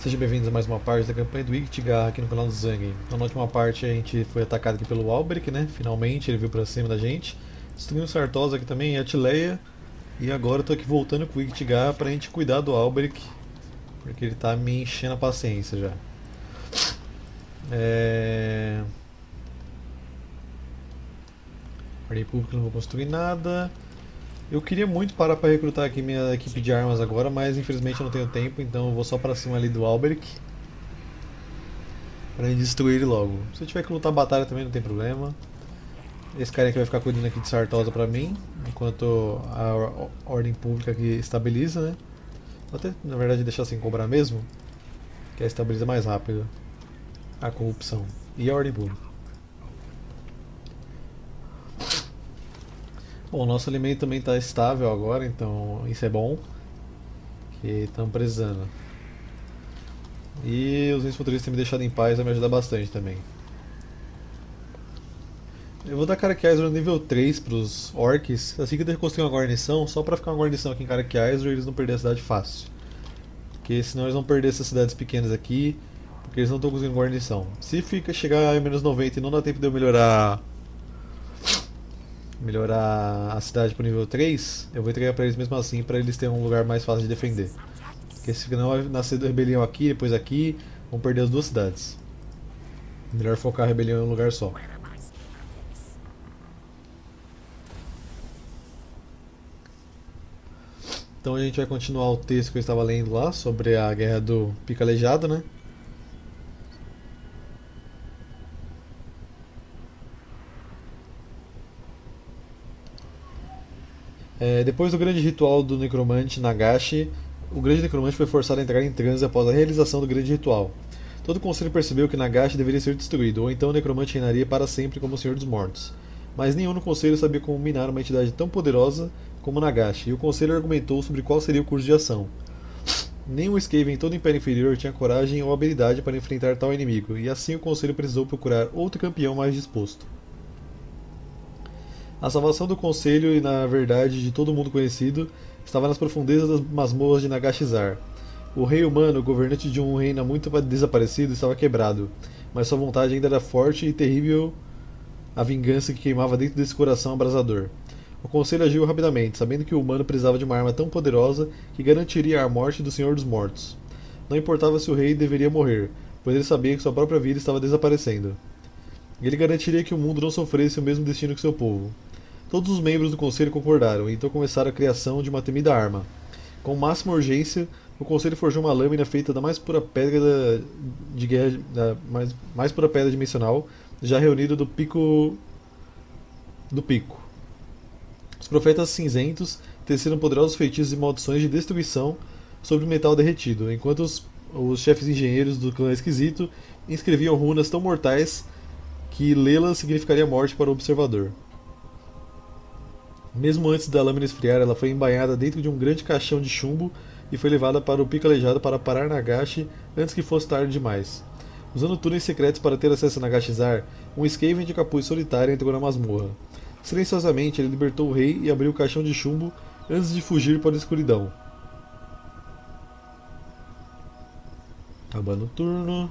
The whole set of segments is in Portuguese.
Sejam bem-vindos a mais uma parte da campanha do Igtigar aqui no canal do Zang. Então, na última parte a gente foi atacado aqui pelo Alberic, né? Finalmente ele veio pra cima da gente. Destruindo Sartosa aqui também, e a Tileia. E agora eu tô aqui voltando com o Igtigar pra gente cuidar do Alberic. Porque ele tá me enchendo a paciência já. É... Ordem pública não vou construir nada. Eu queria muito parar para recrutar aqui minha equipe de armas agora, mas infelizmente eu não tenho tempo, então eu vou só para cima ali do Alberic. Pra destruir ele logo. Se eu tiver que lutar batalha também não tem problema. Esse cara aqui vai ficar cuidando aqui de Sartosa pra mim, enquanto a ordem pública aqui estabiliza, né? Vou até, na verdade, deixar sem cobrar mesmo, que aí estabiliza mais rápido a corrupção e a ordem pública. Bom, nosso alimento também está estável agora, então isso é bom. Que estamos precisando. E os infanteristas têm me deixado em paz vai me ajudar bastante também. Eu vou dar Karakiaiser no nível 3 para os orcs, assim que eu construir uma guarnição, só para ficar uma guarnição aqui em Karakiaiser eles não perderem a cidade fácil. Porque senão eles vão perder essas cidades pequenas aqui, porque eles não estão conseguindo guarnição. Se fica chegar a menos 90 e não dá tempo de eu melhorar melhorar a cidade para o nível 3, eu vou entregar para eles mesmo assim, para eles terem um lugar mais fácil de defender. Porque senão vai nascer rebelião aqui, depois aqui, vão perder as duas cidades. Melhor focar a rebelião em um lugar só. Então a gente vai continuar o texto que eu estava lendo lá sobre a guerra do Pico Aleijado, né? É, depois do grande ritual do necromante Nagashi, o grande necromante foi forçado a entrar em transe após a realização do grande ritual. Todo o conselho percebeu que Nagashi deveria ser destruído, ou então o necromante reinaria para sempre como o Senhor dos Mortos. Mas nenhum no conselho sabia como minar uma entidade tão poderosa como Nagashi, e o conselho argumentou sobre qual seria o curso de ação. Nenhum Skaven em todo o Império Inferior tinha coragem ou habilidade para enfrentar tal inimigo, e assim o conselho precisou procurar outro campeão mais disposto. A salvação do conselho e, na verdade, de todo mundo conhecido, estava nas profundezas das masmorras de Nagashizar. O rei humano, governante de um reino muito desaparecido, estava quebrado, mas sua vontade ainda era forte e terrível a vingança que queimava dentro desse coração abrasador. O conselho agiu rapidamente, sabendo que o humano precisava de uma arma tão poderosa que garantiria a morte do Senhor dos Mortos. Não importava se o rei deveria morrer, pois ele sabia que sua própria vida estava desaparecendo. Ele garantiria que o mundo não sofresse o mesmo destino que seu povo. Todos os membros do conselho concordaram, e então começaram a criação de uma temida arma. Com máxima urgência, o conselho forjou uma lâmina feita da mais pura pedra de guerra, da mais, mais pura pedra dimensional, já reunida do pico do pico. Os profetas cinzentos teceram poderosos feitiços e maldições de destruição sobre o metal derretido, enquanto os, os chefes engenheiros do clã esquisito inscreviam runas tão mortais que lê-las significaria morte para o observador. Mesmo antes da lâmina esfriar, ela foi embainhada dentro de um grande caixão de chumbo e foi levada para o pico aleijado para parar Nagashi antes que fosse tarde demais. Usando túneis secretos para ter acesso a Nagashizar, um Skaven de capuz solitário entrou na masmorra. Silenciosamente, ele libertou o rei e abriu o caixão de chumbo antes de fugir para a escuridão. Acabando o turno.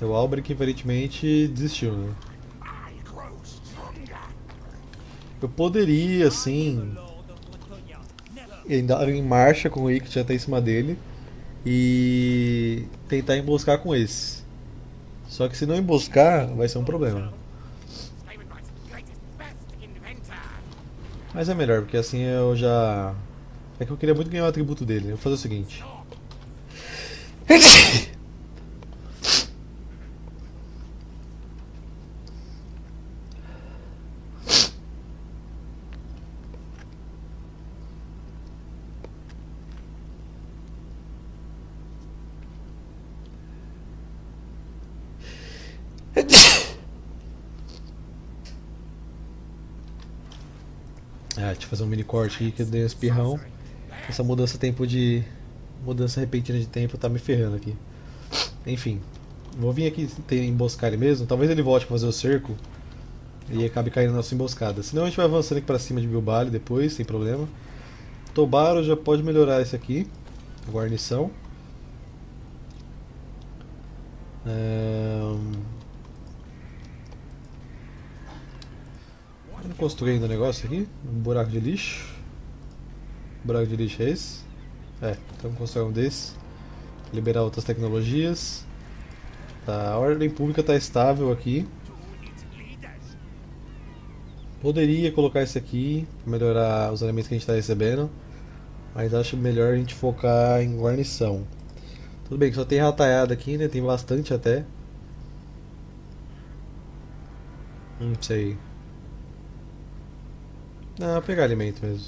O Albrecht aparentemente desistiu, né? Eu poderia, assim, andar em marcha com o Ick já tá em cima dele e tentar emboscar com esse. Só que se não emboscar, vai ser um problema. Mas é melhor, porque assim eu já... É que eu queria muito ganhar o atributo dele. Eu vou fazer o seguinte. Ah, deixa eu fazer um mini corte aqui que eu dei um espirrão. Essa mudança tempo de. Mudança repentina de tempo tá me ferrando aqui. Enfim. Vou vir aqui emboscar ele mesmo. Talvez ele volte pra fazer o cerco. e acabe caindo na nossa emboscada. Senão a gente vai avançando aqui pra cima de Bilbali depois, sem problema. Tobaro já pode melhorar esse aqui, guarnição. É... construindo o negócio aqui, um buraco de lixo. O buraco de lixo é esse? É, então construir um desse. Liberar outras tecnologias. Tá, a ordem pública está estável aqui. Poderia colocar esse aqui, melhorar os elementos que a gente está recebendo. Mas acho melhor a gente focar em guarnição. Tudo bem só tem rataiada aqui, né? Tem bastante até. Não sei. Vou pegar alimento mesmo.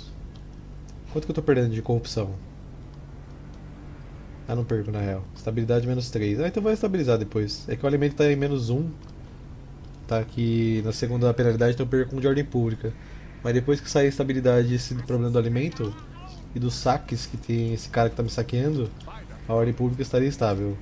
Quanto que eu tô perdendo de corrupção? Ah, não perco na real. Estabilidade menos 3. Ah, então vai estabilizar depois. É que o alimento tá em menos 1. Tá aqui na segunda penalidade, então eu perco um de ordem pública. Mas depois que sair a estabilidade esse problema do alimento e dos saques que tem esse cara que tá me saqueando, a ordem pública estaria estável.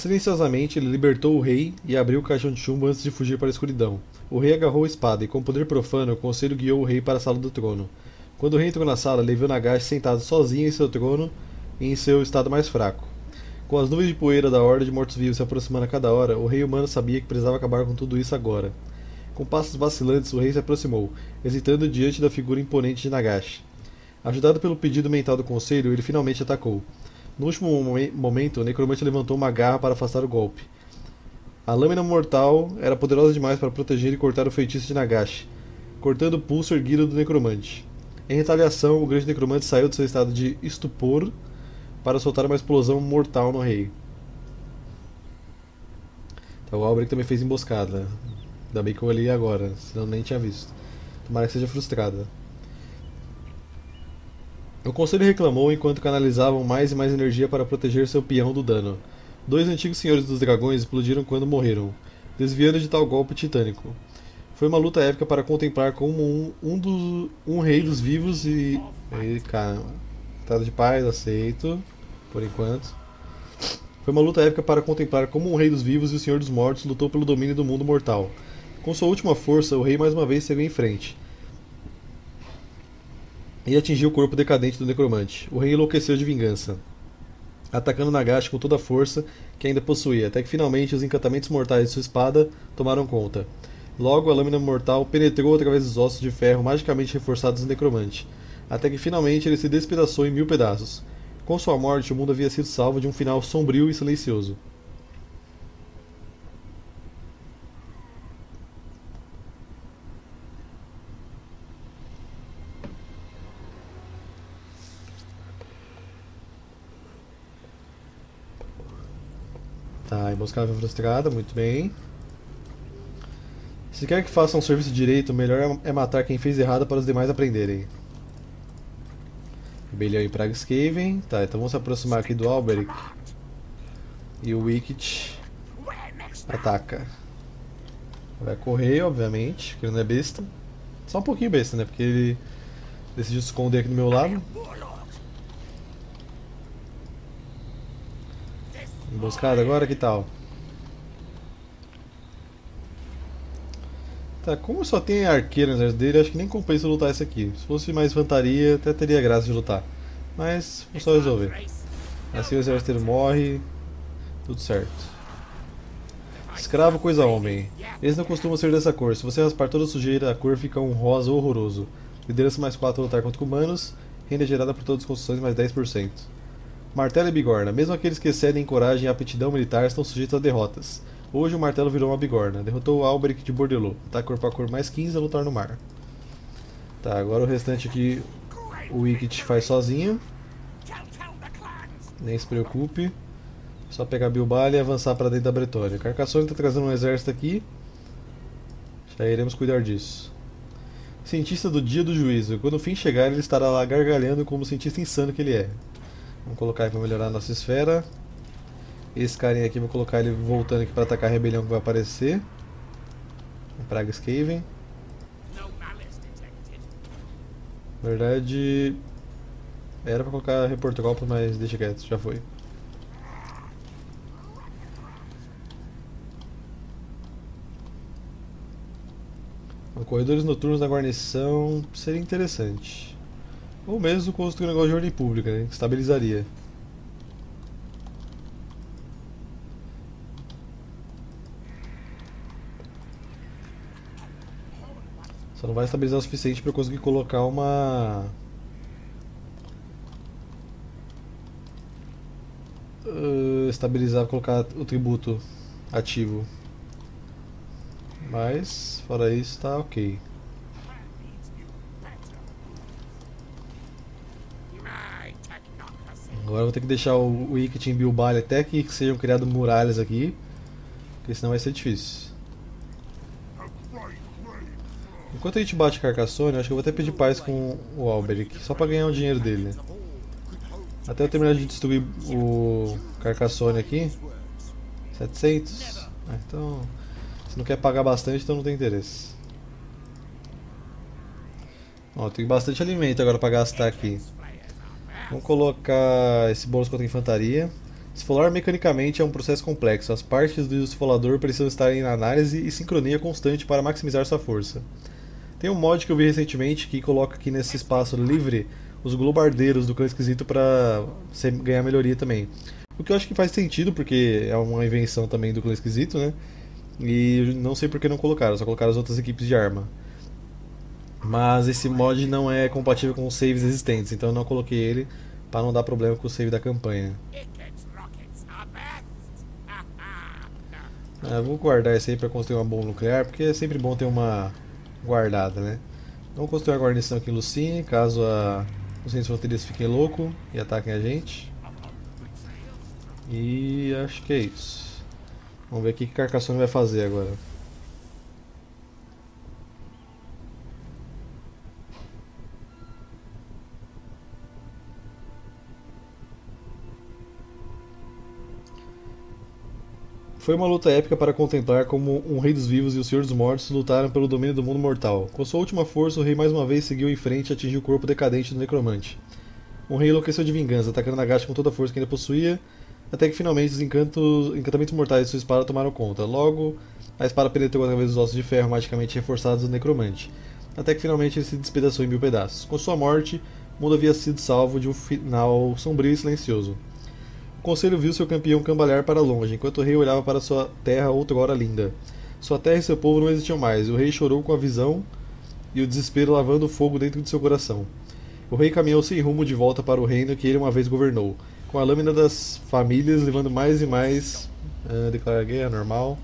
Silenciosamente, ele libertou o rei e abriu o caixão de chumbo antes de fugir para a escuridão. O rei agarrou a espada e, com poder profano, o conselho guiou o rei para a sala do trono. Quando o rei entrou na sala, ele viu Nagash sentado sozinho em seu trono em seu estado mais fraco. Com as nuvens de poeira da horda de mortos-vivos se aproximando a cada hora, o rei humano sabia que precisava acabar com tudo isso agora. Com passos vacilantes, o rei se aproximou, hesitando diante da figura imponente de Nagash. Ajudado pelo pedido mental do conselho, ele finalmente atacou. No último momento, o necromante levantou uma garra para afastar o golpe. A lâmina mortal era poderosa demais para proteger e cortar o feitiço de Nagashi, cortando o pulso erguido do necromante. Em retaliação, o grande necromante saiu de seu estado de estupor para soltar uma explosão mortal no rei. Então o Albrecht também fez emboscada. Ainda bem que eu olhei agora, senão nem tinha visto. Tomara que seja frustrada. O conselho reclamou enquanto canalizavam mais e mais energia para proteger seu peão do dano. Dois antigos senhores dos dragões explodiram quando morreram, desviando de tal golpe titânico. Foi uma luta épica para contemplar como um, um, dos, um rei dos vivos e. cara, estado de paz, aceito, por enquanto. Foi uma luta épica para contemplar como um rei dos vivos e o senhor dos mortos lutou pelo domínio do mundo mortal. Com sua última força, o rei mais uma vez seguiu em frente e atingiu o corpo decadente do necromante. O rei enlouqueceu de vingança, atacando Nagashi com toda a força que ainda possuía, até que finalmente os encantamentos mortais de sua espada tomaram conta. Logo, a lâmina mortal penetrou através dos ossos de ferro magicamente reforçados do necromante, até que finalmente ele se despedaçou em mil pedaços. Com sua morte, o mundo havia sido salvo de um final sombrio e silencioso. Tá, emboscada frustrada, muito bem. Se quer que faça um serviço direito, melhor é matar quem fez errado para os demais aprenderem. Rebelião em Pragscaven. Tá, então vamos se aproximar aqui do Alberic. E o Wicked ataca. Vai correr, obviamente, porque ele não é besta. Só um pouquinho besta, né? Porque ele decidiu se esconder aqui do meu lado. Emboscada agora, que tal? Tá, como só tem arqueiro no dele, acho que nem compensa lutar esse aqui. Se fosse mais infantaria, até teria graça de lutar. Mas, vamos só resolver. Assim o exército morre, tudo certo. Escravo coisa homem. Eles não costumam ser dessa cor. Se você raspar toda a sujeira, a cor fica um rosa horroroso. Liderança mais 4 a lutar contra humanos. Renda gerada por todas as construções mais 10%. Martelo e bigorna. Mesmo aqueles que excedem em coragem e aptidão militar estão sujeitos a derrotas. Hoje o martelo virou uma bigorna. Derrotou o Alberic de Bordelot. Tá corpo a cor mais 15 a lutar no mar. Tá, agora o restante aqui o Wicked faz sozinho. Nem se preocupe. Só pegar Bilbala e avançar para dentro da Bretônia. Carcassonne está trazendo um exército aqui. Já iremos cuidar disso. Cientista do dia do juízo. Quando o fim chegar, ele estará lá gargalhando como o cientista insano que ele é. Vamos colocar aí para melhorar a nossa esfera. Esse carinha aqui, vou colocar ele voltando aqui para atacar a rebelião que vai aparecer. Praga Skaven. Na verdade, era pra colocar reporto golpe, mas deixa quieto, já foi. Corredores noturnos da guarnição seria interessante. Ou mesmo construir um negócio de ordem pública, né? Estabilizaria. Só não vai estabilizar o suficiente para eu conseguir colocar uma uh, estabilizar, colocar o tributo ativo. Mas, fora isso, tá ok. Agora vou ter que deixar o Wicked em Bilbali até que sejam criadas muralhas aqui, porque senão vai ser difícil. Enquanto a gente bate Carcassonne, acho que eu vou até pedir paz com o Alberic, só pra ganhar o dinheiro dele. Até eu terminar de destruir o Carcassonne aqui. 700? Ah, então... Se não quer pagar bastante, então não tem interesse. Ó, tem bastante alimento agora para gastar aqui. Vamos colocar esse bônus contra a infantaria. Esfolar mecanicamente é um processo complexo. As partes do esfolador precisam estar em análise e sincronia constante para maximizar sua força. Tem um mod que eu vi recentemente que coloca aqui nesse espaço livre os globardeiros do clã esquisito para ganhar melhoria também. O que eu acho que faz sentido, porque é uma invenção também do clã esquisito, né? E não sei por que não colocaram, só colocaram as outras equipes de arma. Mas esse mod não é compatível com os saves existentes, então eu não coloquei ele para não dar problema com o save da campanha. Ah, vou guardar esse aí para construir uma bomba nuclear, porque é sempre bom ter uma guardada, né? Vamos construir uma guarnição aqui em Lucine, caso a... os centros fronteiriços fiquem loucos e ataquem a gente. E acho que é isso. Vamos ver o que Carcassonne vai fazer agora. Foi uma luta épica para contemplar como um rei dos vivos e o senhor dos mortos lutaram pelo domínio do mundo mortal. Com sua última força, o rei mais uma vez seguiu em frente e atingiu o corpo decadente do necromante. O rei enlouqueceu de vingança, atacando Nagash com toda a força que ainda possuía até que finalmente os encantos, encantamentos mortais de sua espada tomaram conta. Logo, a espada penetrou através dos ossos de ferro magicamente reforçados do necromante, até que finalmente ele se despedaçou em mil pedaços. Com sua morte, o mundo havia sido salvo de um final sombrio e silencioso. O conselho viu seu campeão cambalear para longe, enquanto o rei olhava para sua terra outrora linda. Sua terra e seu povo não existiam mais. O rei chorou com a visão e o desespero lavando fogo dentro de seu coração. O rei caminhou sem rumo de volta para o reino que ele uma vez governou com a lâmina das famílias levando mais e mais. Uh, declarar guerra normal.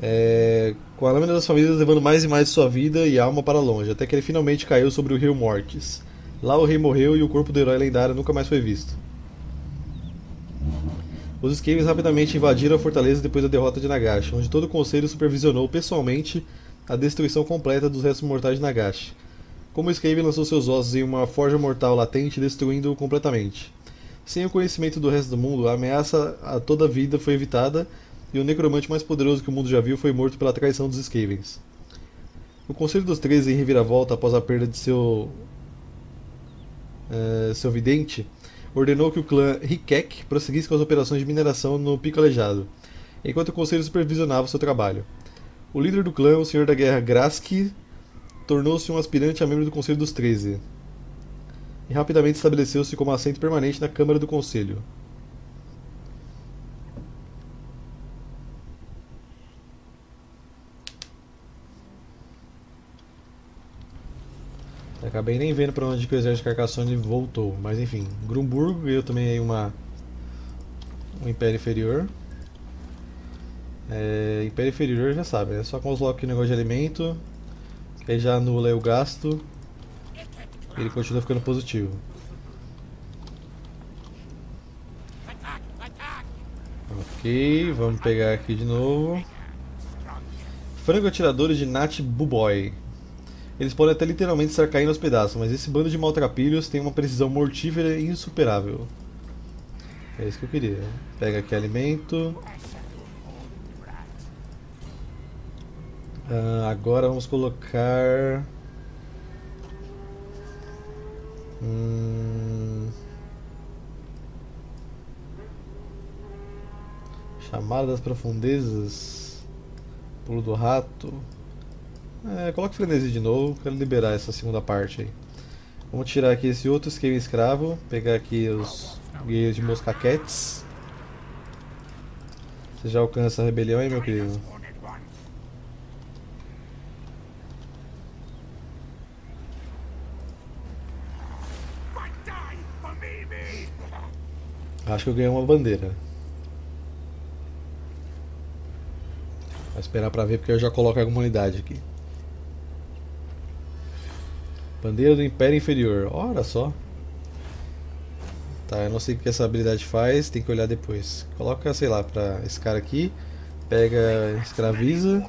É, com a lâmina das famílias levando mais e mais sua vida e alma para longe, até que ele finalmente caiu sobre o rio Mortis. Lá o rei morreu e o corpo do herói lendário nunca mais foi visto. Os Skavens rapidamente invadiram a fortaleza depois da derrota de Nagash, onde todo o conselho supervisionou pessoalmente a destruição completa dos restos mortais de Nagash como Skaven lançou seus ossos em uma forja mortal latente, destruindo-o completamente. Sem o conhecimento do resto do mundo, a ameaça a toda a vida foi evitada e o necromante mais poderoso que o mundo já viu foi morto pela traição dos Skavens. O Conselho dos Treze, em reviravolta após a perda de seu. Uh, seu vidente, ordenou que o clã Rikek prosseguisse com as operações de mineração no Pico Aleijado, enquanto o Conselho supervisionava seu trabalho. O líder do clã, o Senhor da Guerra Graski, tornou-se um aspirante a membro do Conselho dos Treze e rapidamente estabeleceu-se como assento permanente na Câmara do Conselho. Acabei nem vendo para onde o exército de Carcassonne voltou, mas enfim, Grumburgo ganhou também uma um império inferior. É, império inferior já sabe, é só colocar aqui o negócio de alimento, ele já anula o gasto. Ele continua ficando positivo. Ok, vamos pegar aqui de novo. Frango atiradores de Nat Buboy. Eles podem até literalmente estar caindo aos pedaços, mas esse bando de maltrapilhos tem uma precisão mortífera insuperável. É isso que eu queria. Pega aqui alimento. Ah, agora vamos colocar. Hum... Chamada das profundezas. Pulo do rato. É, coloca frenesi de novo, quero liberar essa segunda parte aí. Vamos tirar aqui esse outro esquema escravo, pegar aqui os guerreiros de moscaquetes. Você já alcança a rebelião aí, meu querido? Acho que eu ganhei uma bandeira. Vou esperar pra ver porque eu já coloco alguma unidade aqui. Bandeira do Império Inferior. Ora só. Tá, eu não sei o que essa habilidade faz, tem que olhar depois. Coloca, sei lá, pra esse cara aqui. Pega, escraviza.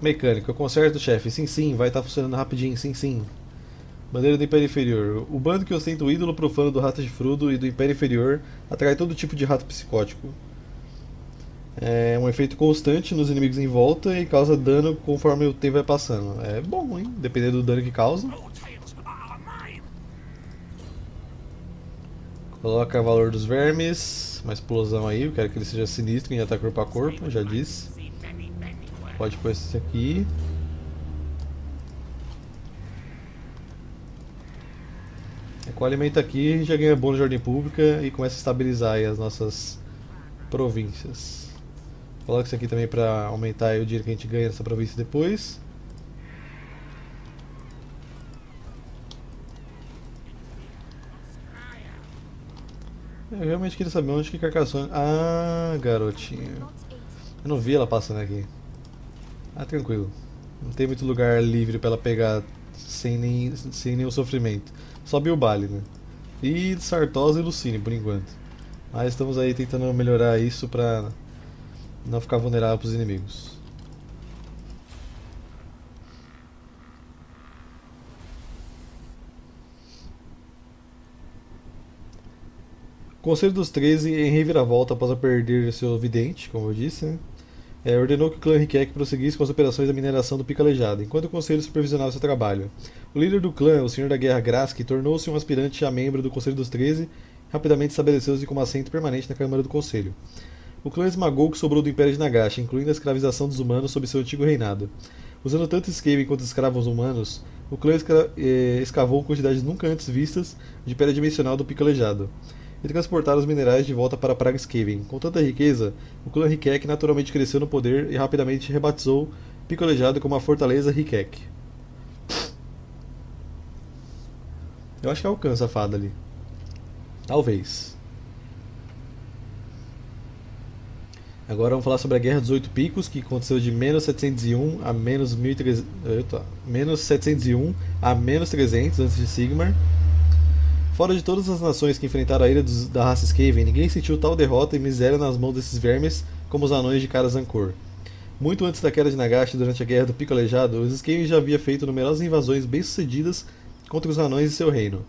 Mecânico, eu conserto, chefe. Sim, sim, vai estar tá funcionando rapidinho. Sim, sim. Bandeira do Império Inferior. O bando que ostenta o ídolo profano do rato de frudo e do Império Inferior atrai todo tipo de rato psicótico. É um efeito constante nos inimigos em volta e causa dano conforme o tempo vai passando. É bom, hein? Dependendo do dano que causa. Coloca valor dos vermes. Uma explosão aí, eu quero que ele seja sinistro em ataque corpo a corpo, já disse. Pode pôr esse aqui. Com o alimento aqui, já ganha bônus de ordem pública e começa a estabilizar as nossas províncias. Coloca isso aqui também para aumentar o dinheiro que a gente ganha nessa província depois. Eu realmente queria saber onde que Carcassonne... Ah, garotinho. Eu não vi ela passando aqui. Ah, tranquilo. Não tem muito lugar livre para ela pegar sem, nem, sem nenhum sofrimento. Só Bilbali, né? E Sartosa e Lucine, por enquanto. Mas estamos aí tentando melhorar isso pra não ficar vulnerável para os inimigos. Conselho dos 13 em reviravolta após a perder seu vidente, como eu disse, né? é, ordenou que o clã Rikek prosseguisse com as operações da mineração do Pico enquanto o conselho supervisionava seu trabalho. O líder do clã, o Senhor da Guerra Grask, tornou-se um aspirante a membro do Conselho dos Treze e rapidamente estabeleceu-se como assento permanente na Câmara do Conselho. O clã esmagou o que sobrou do Império de Nagash, incluindo a escravização dos humanos sob seu antigo reinado. Usando tanto escape quanto escravos humanos, o clã eh, escavou quantidades nunca antes vistas de pedra dimensional do Pico Aleijado e transportar os minerais de volta para Praga Skaven. Com tanta riqueza, o clã Rikek naturalmente cresceu no poder e rapidamente rebatizou Picolejado como a Fortaleza Rikek. Eu acho que alcança a fada ali. Talvez. Agora vamos falar sobre a Guerra dos Oito Picos, que aconteceu de menos 701 a menos 1300, menos 701 a menos 300 antes de Sigmar. Fora de todas as nações que enfrentaram a ilha dos, da raça Skaven, ninguém sentiu tal derrota e miséria nas mãos desses vermes como os anões de Karazhan-Kor. Muito antes da queda de Nagash durante a Guerra do Pico Aleijado, os Skaven já haviam feito numerosas invasões bem-sucedidas contra os anões e seu reino.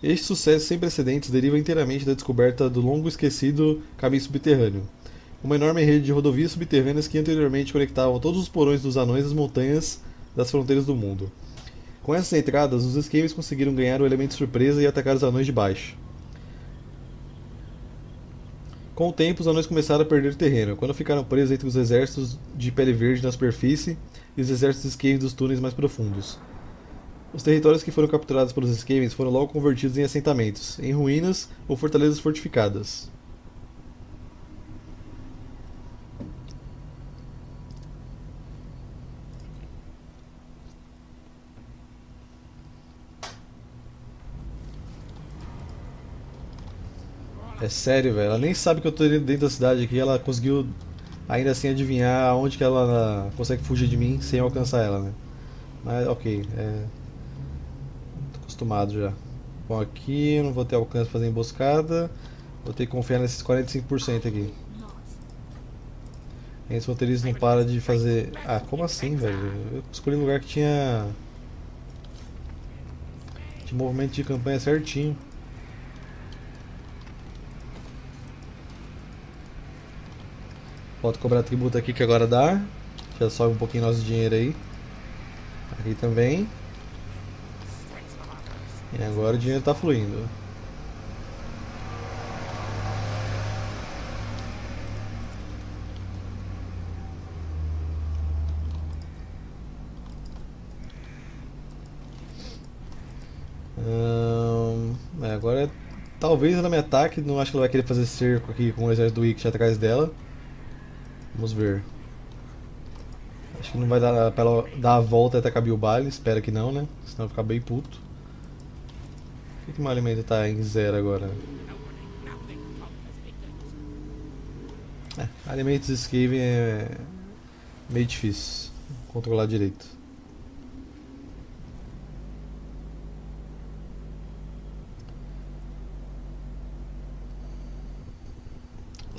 Este sucesso sem precedentes deriva inteiramente da descoberta do longo esquecido caminho subterrâneo, uma enorme rede de rodovias subterrâneas que anteriormente conectavam todos os porões dos anões às montanhas das fronteiras do mundo. Com essas entradas, os Skaves conseguiram ganhar o elemento surpresa e atacar os anões de baixo. Com o tempo, os anões começaram a perder terreno, quando ficaram presos entre os exércitos de pele verde na superfície e os exércitos Skaven dos túneis mais profundos. Os territórios que foram capturados pelos Skavens foram logo convertidos em assentamentos, em ruínas ou fortalezas fortificadas. É sério, velho. Ela nem sabe que eu tô dentro da cidade aqui. Ela conseguiu ainda assim adivinhar onde que ela consegue fugir de mim sem alcançar ela, né? Mas ok, é... Tô acostumado já. Bom, aqui eu não vou ter alcance pra fazer emboscada. Vou ter que confiar nesses 45% aqui. Esse roteirista não para de fazer... Ah, como assim, velho? Eu escolhi um lugar que tinha... Tinha movimento de campanha certinho. Pode cobrar tributo aqui que agora dá. Já sobe um pouquinho nosso dinheiro aí. Aqui também. E agora o dinheiro está fluindo. Hum, é, agora talvez ela me ataque, não acho que ela vai querer fazer cerco aqui com o exército do Ikki atrás dela. Vamos ver. Acho que não vai dar pra ela dar a volta até caber o baile, espero que não, né? Senão vai ficar bem puto. Por que, meu alimento tá em zero agora? É, alimentos Skaven é meio difícil controlar direito.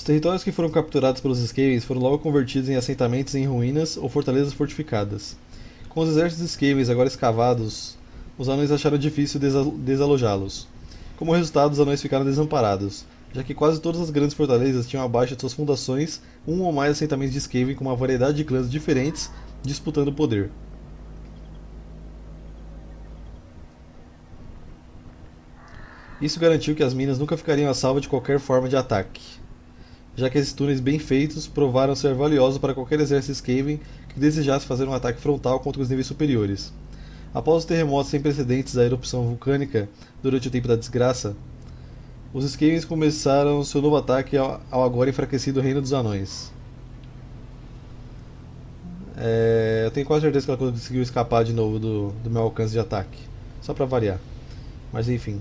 Territórios que foram capturados pelos Skavens foram logo convertidos em assentamentos em ruínas ou fortalezas fortificadas. Com os exércitos Skavens agora escavados, os anões acharam difícil desalojá-los. Como resultado, os anões ficaram desamparados, já que quase todas as grandes fortalezas tinham abaixo de suas fundações um ou mais assentamentos de Skaven com uma variedade de clãs diferentes disputando o poder. Isso garantiu que as minas nunca ficariam a salvo de qualquer forma de ataque já que esses túneis bem feitos provaram ser valiosos para qualquer exército Skaven que desejasse fazer um ataque frontal contra os níveis superiores. Após os terremotos sem precedentes da erupção vulcânica durante o tempo da desgraça, os Skavens começaram seu novo ataque ao, agora enfraquecido Reino dos Anões. É, eu tenho quase certeza que ela conseguiu escapar de novo do, do meu alcance de ataque. Só para variar. Mas enfim,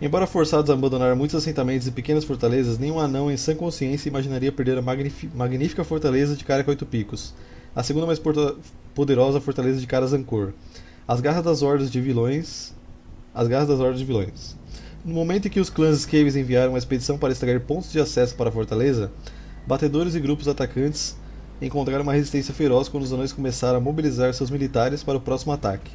Embora forçados a abandonar muitos assentamentos e pequenas fortalezas, nenhum anão em sã consciência imaginaria perder a magnífica fortaleza de Caraca Oito Picos, a segunda mais poderosa fortaleza de Karazankor. As garras das hordas de vilões. As garras das hordas de vilões. No momento em que os clãs Skaves enviaram uma expedição para extrair pontos de acesso para a fortaleza, batedores e grupos atacantes encontraram uma resistência feroz quando os anões começaram a mobilizar seus militares para o próximo ataque.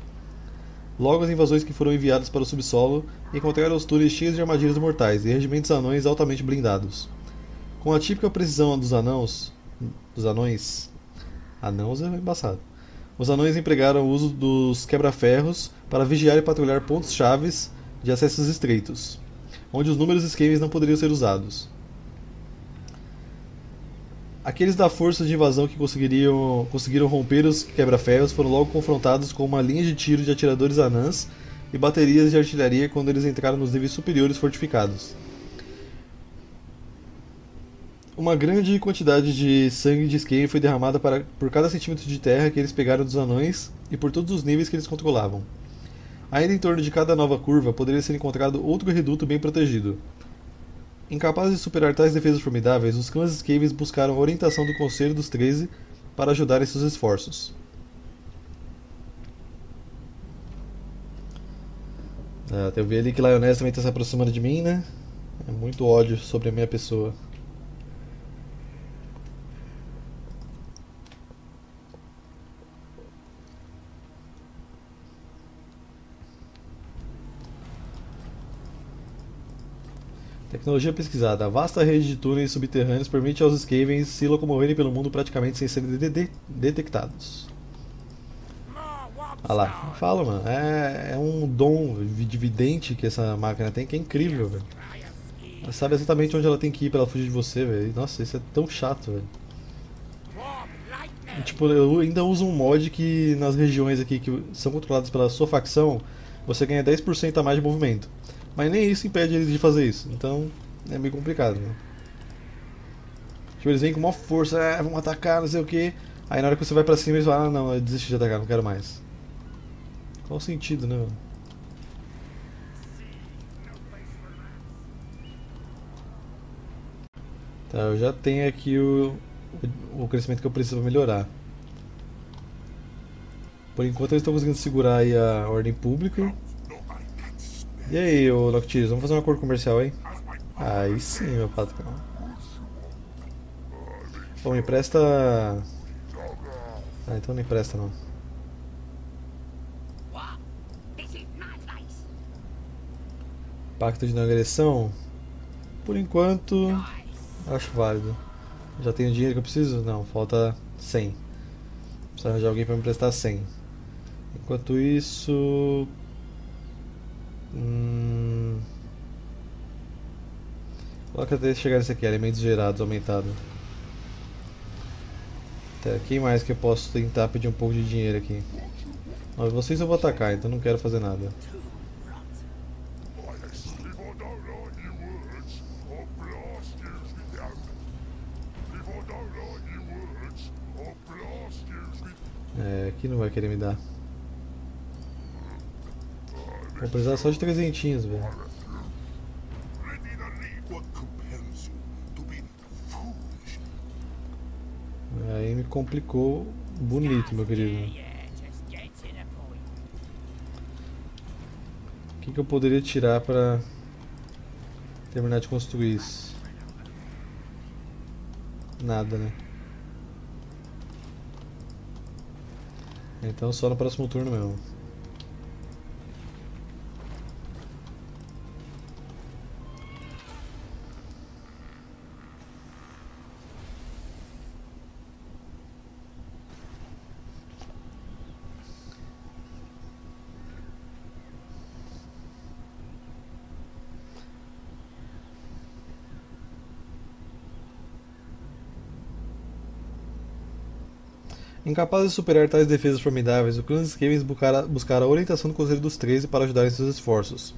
Logo, as invasões que foram enviadas para o subsolo encontraram os túneis cheios de armadilhas mortais e regimentos anões altamente blindados. Com a típica precisão dos anãos, dos anões, anãos é embaçado. Os anões empregaram o uso dos quebra-ferros para vigiar e patrulhar pontos chaves de acessos estreitos, onde os números esquemas não poderiam ser usados. Aqueles da força de invasão que conseguiriam, conseguiram romper os quebra-ferros foram logo confrontados com uma linha de tiro de atiradores anãs e baterias de artilharia quando eles entraram nos níveis superiores fortificados. Uma grande quantidade de sangue de Skaven foi derramada para, por cada centímetro de terra que eles pegaram dos anões e por todos os níveis que eles controlavam. Ainda em torno de cada nova curva poderia ser encontrado outro reduto bem protegido. Incapazes de superar tais defesas formidáveis, os clãs Skavens buscaram a orientação do Conselho dos Treze para ajudar em seus esforços. Ah, eu vi ali que Lioness também está se aproximando de mim, né? É muito ódio sobre a minha pessoa. Tecnologia pesquisada. A vasta rede de túneis subterrâneos permite aos Skavens se locomoverem pelo mundo praticamente sem serem de de detectados. Olha lá. Fala, mano. É, é um dom dividente que essa máquina tem que é incrível, velho. Ela sabe exatamente onde ela tem que ir pra ela fugir de você, velho. Nossa, isso é tão chato, velho. Tipo, eu ainda uso um mod que nas regiões aqui que são controladas pela sua facção, você ganha 10% a mais de movimento. Mas nem isso impede eles de fazer isso. Então é meio complicado, né? Tipo, eles vêm com uma força, é, vamos atacar, não sei o que. Aí na hora que você vai pra cima eles falam, ah não, eu desisti de atacar, não quero mais. Qual o sentido, né? Tá, eu já tenho aqui o, o crescimento que eu preciso melhorar. Por enquanto eles estão conseguindo segurar aí a ordem pública. E aí, ô Noctis, vamos fazer um acordo comercial aí? Aí sim, meu patrão. Bom, me empresta... Ah, então não empresta não. Pacto de não agressão? Por enquanto, acho válido. Já tenho o dinheiro que eu preciso? Não, falta 100. Preciso arranjar alguém para me prestar 100. Enquanto isso. Hum... Coloca até chegar nesse aqui, alimentos gerados aumentado. Tá, quem mais que eu posso tentar pedir um pouco de dinheiro aqui? Ó, vocês eu vou atacar, então não quero fazer nada. É, aqui não vai querer me dar. Vou precisar só de trezentinhos, velho. Aí me complicou bonito, meu querido. O que, que eu poderia tirar para terminar de construir isso? Nada, né? Então só no próximo turno mesmo. Incapaz de superar tais defesas formidáveis, o clã dos Skavens buscara a orientação do Conselho dos Treze para ajudar em seus esforços.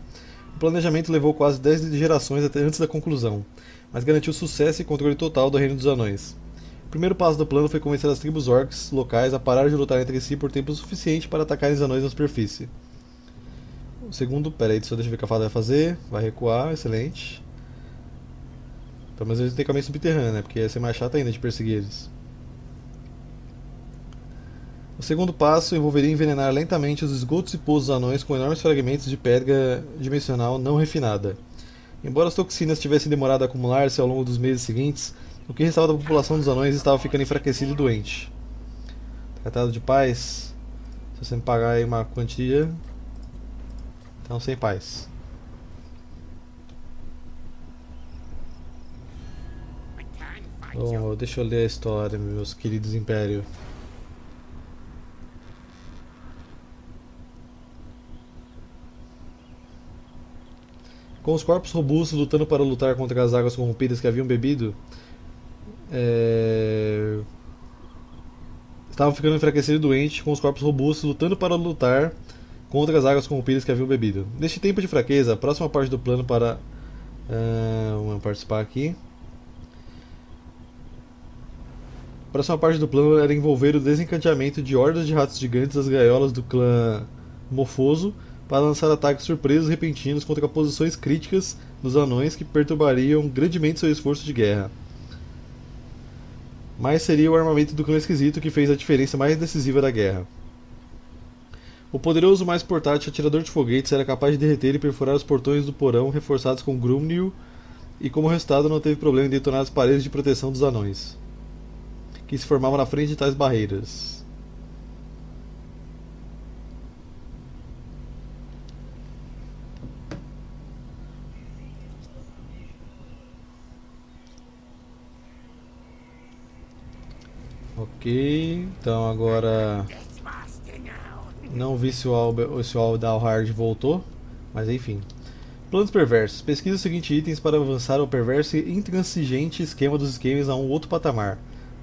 O planejamento levou quase 10 gerações até antes da conclusão, mas garantiu sucesso e controle total do Reino dos Anões. O primeiro passo do plano foi convencer as tribos orcs locais a parar de lutar entre si por tempo suficiente para atacarem os anões na superfície. O segundo, peraí, só deixa eu ver o que a fada vai fazer. Vai recuar, excelente. Pelo menos eles têm caminho subterrâneo, né? Porque ia ser mais chato ainda de perseguir eles. O segundo passo envolveria envenenar lentamente os esgotos e poços anões com enormes fragmentos de pedra dimensional não refinada. Embora as toxinas tivessem demorado a acumular-se ao longo dos meses seguintes, o que restava da população dos anões estava ficando enfraquecido e doente. Tratado de paz. Se você me pagar aí uma quantia. Então sem paz. Bom, deixa eu ler a história, meus queridos Império. Com os corpos robustos lutando para lutar contra as águas corrompidas que haviam bebido, é... estavam ficando enfraquecidos e doentes, com os corpos robustos lutando para lutar contra as águas corrompidas que haviam bebido. Neste tempo de fraqueza, a próxima parte do plano para. Uh, vamos participar aqui. A próxima parte do plano era envolver o desencanteamento de hordas de ratos gigantes das gaiolas do clã Mofoso para lançar ataques surpresos repentinos contra posições críticas dos anões que perturbariam grandemente seu esforço de guerra. Mas seria o armamento do clã esquisito que fez a diferença mais decisiva da guerra. O poderoso mais portátil atirador de foguetes era capaz de derreter e perfurar os portões do porão reforçados com Grumnil e como resultado não teve problema em detonar as paredes de proteção dos anões, que se formavam na frente de tais barreiras. Ok, então agora não vi se o, Albert, se o voltou, mas enfim. Planos perversos. Pesquisa os seguintes itens para avançar o perverso e intransigente esquema dos esquemas a um outro patamar.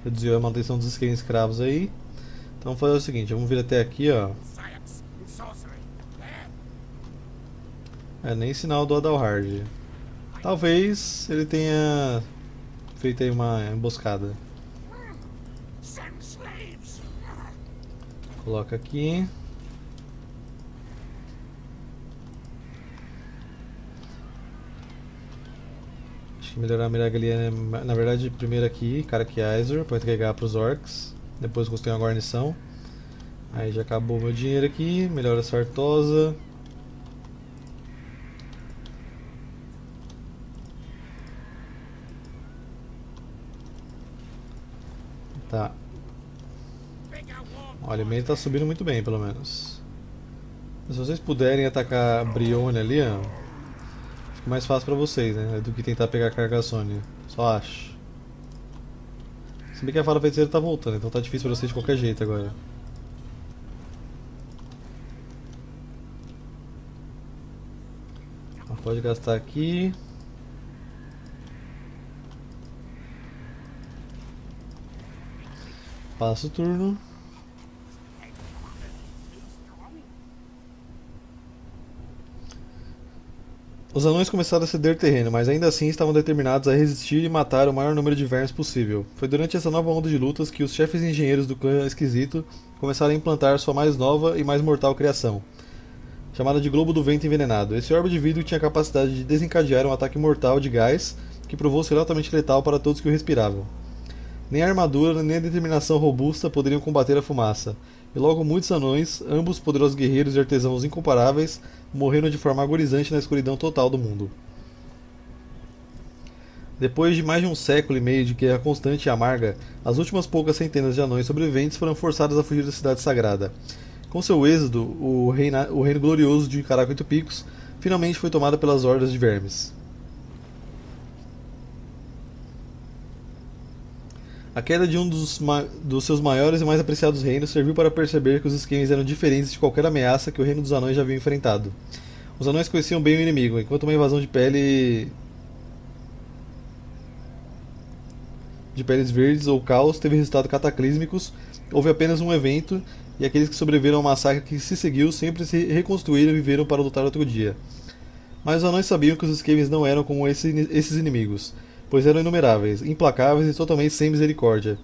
Reduziu a manutenção dos esquemas escravos aí. Então vamos fazer o seguinte, vamos vir até aqui, ó. É, nem sinal do Adalhard. Talvez ele tenha feito aí uma emboscada. Coloca aqui. Acho que melhorar a é, na verdade, primeiro aqui, Karakiaiser, para entregar para os orcs. Depois construir uma guarnição. Aí já acabou meu dinheiro aqui, melhora a sartosa. Tá. O alimento está subindo muito bem, pelo menos. Se vocês puderem atacar a Brione ali, ó, fica mais fácil pra vocês, né? Do que tentar pegar a Carcassonne. Só acho. Se bem que a fala feiticeira tá voltando, então tá difícil pra você de qualquer jeito agora. Pode gastar aqui. Passa o turno. Os anões começaram a ceder terreno, mas ainda assim estavam determinados a resistir e matar o maior número de vermes possível. Foi durante essa nova onda de lutas que os chefes engenheiros do clã esquisito começaram a implantar sua mais nova e mais mortal criação, chamada de Globo do Vento Envenenado. Esse orbe de vidro tinha a capacidade de desencadear um ataque mortal de gás que provou ser altamente letal para todos que o respiravam. Nem a armadura nem a determinação robusta poderiam combater a fumaça, e logo muitos anões, ambos poderosos guerreiros e artesãos incomparáveis, morreram de forma agonizante na escuridão total do mundo. Depois de mais de um século e meio de guerra constante e amarga, as últimas poucas centenas de anões sobreviventes foram forçados a fugir da cidade sagrada. Com seu êxodo, o, reina, o reino glorioso de Caraca Oito Picos finalmente foi tomado pelas hordas de vermes. A queda de um dos, dos, seus maiores e mais apreciados reinos serviu para perceber que os esquemas eram diferentes de qualquer ameaça que o reino dos anões já havia enfrentado. Os anões conheciam bem o inimigo, enquanto uma invasão de pele. de peles verdes ou caos teve resultados cataclísmicos, houve apenas um evento e aqueles que sobreviveram ao massacre que se seguiu sempre se reconstruíram e viveram para lutar outro dia. Mas os anões sabiam que os esquemas não eram como esse, esses inimigos pois eram inumeráveis, implacáveis e totalmente sem misericórdia.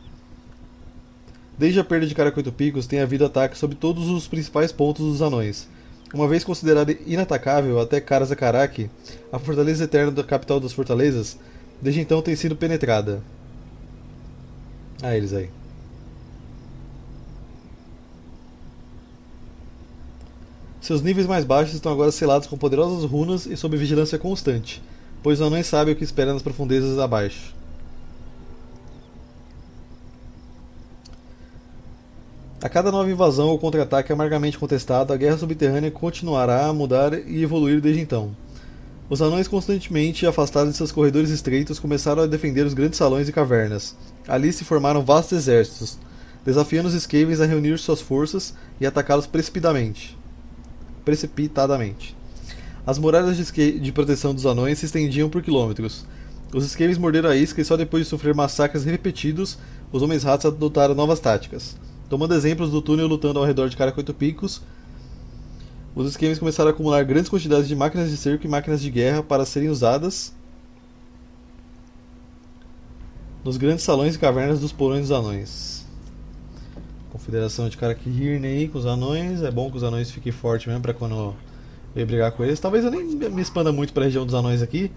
Desde a perda de Caracoito Picos tem havido ataques sobre todos os principais pontos dos anões. Uma vez considerada inatacável até Karasakarak, a fortaleza eterna da capital das fortalezas, desde então tem sido penetrada. Ah, eles aí. Seus níveis mais baixos estão agora selados com poderosas runas e sob vigilância constante pois os anões sabem o que espera nas profundezas abaixo. A cada nova invasão ou contra-ataque amargamente contestado, a guerra subterrânea continuará a mudar e evoluir desde então. Os anões, constantemente afastados de seus corredores estreitos, começaram a defender os grandes salões e cavernas. Ali se formaram vastos exércitos, desafiando os Skavens a reunir suas forças e atacá-los precipitadamente. precipitadamente. As muralhas de, de proteção dos anões se estendiam por quilômetros. Os esquemas morderam a isca e só depois de sofrer massacres repetidos, os homens ratos adotaram novas táticas. Tomando exemplos do túnel lutando ao redor de Caracoito Picos, os esquemas começaram a acumular grandes quantidades de máquinas de cerco e máquinas de guerra para serem usadas nos grandes salões e cavernas dos porões dos anões. Confederação de Karakirne aí com os anões. É bom que os anões fiquem fortes mesmo para quando eu brigar com eles. Talvez eu nem me expanda muito para a região dos anões aqui,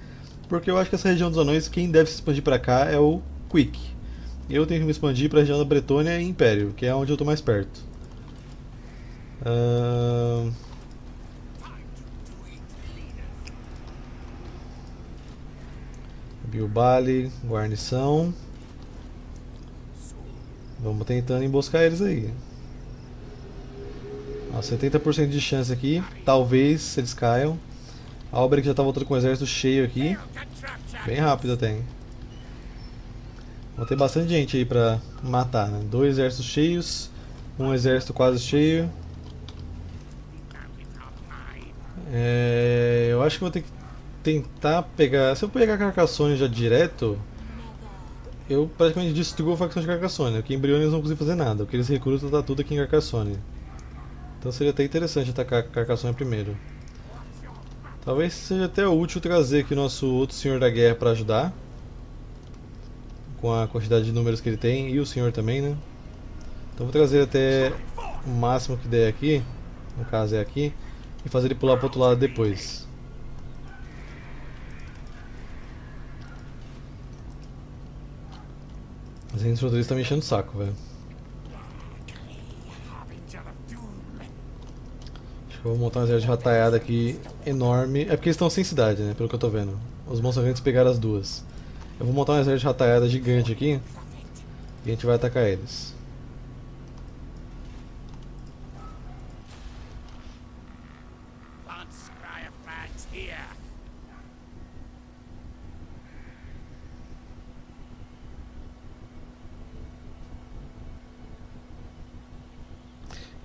porque eu acho que essa região dos anões, quem deve se expandir para cá é o Quick. Eu tenho que me expandir para a região da Bretônia e Império, que é onde eu estou mais perto. Uh... Bilbali, guarnição. Vamos tentando emboscar eles aí. 70% de chance aqui. Talvez eles caiam. A Albrecht já está voltando com o exército cheio aqui. Bem rápido até. Vão ter bastante gente aí pra matar, né? Dois exércitos cheios. Um exército quase cheio. É, eu acho que vou ter que tentar pegar... Se eu pegar Carcassonne já direto... Eu praticamente destruo a facção de Carcassonne. Aqui em Briones não consigo fazer nada. O que eles recrutam tá tudo aqui em Carcassonne. Então seria até interessante atacar Carcassonne primeiro. Talvez seja até útil trazer aqui nosso outro Senhor da Guerra para ajudar. Com a quantidade de números que ele tem e o Senhor também, né? Então vou trazer até o máximo que der aqui, no caso é aqui, e fazer ele pular para o outro lado depois. As redes fronteiras estão me enchendo o saco, velho. Eu vou montar um exército de rataiada aqui enorme. É porque eles estão sem cidade, né? Pelo que eu tô vendo. Os monstros pegaram as duas. Eu vou montar um exército de rataiada gigante aqui. E a gente vai atacar eles.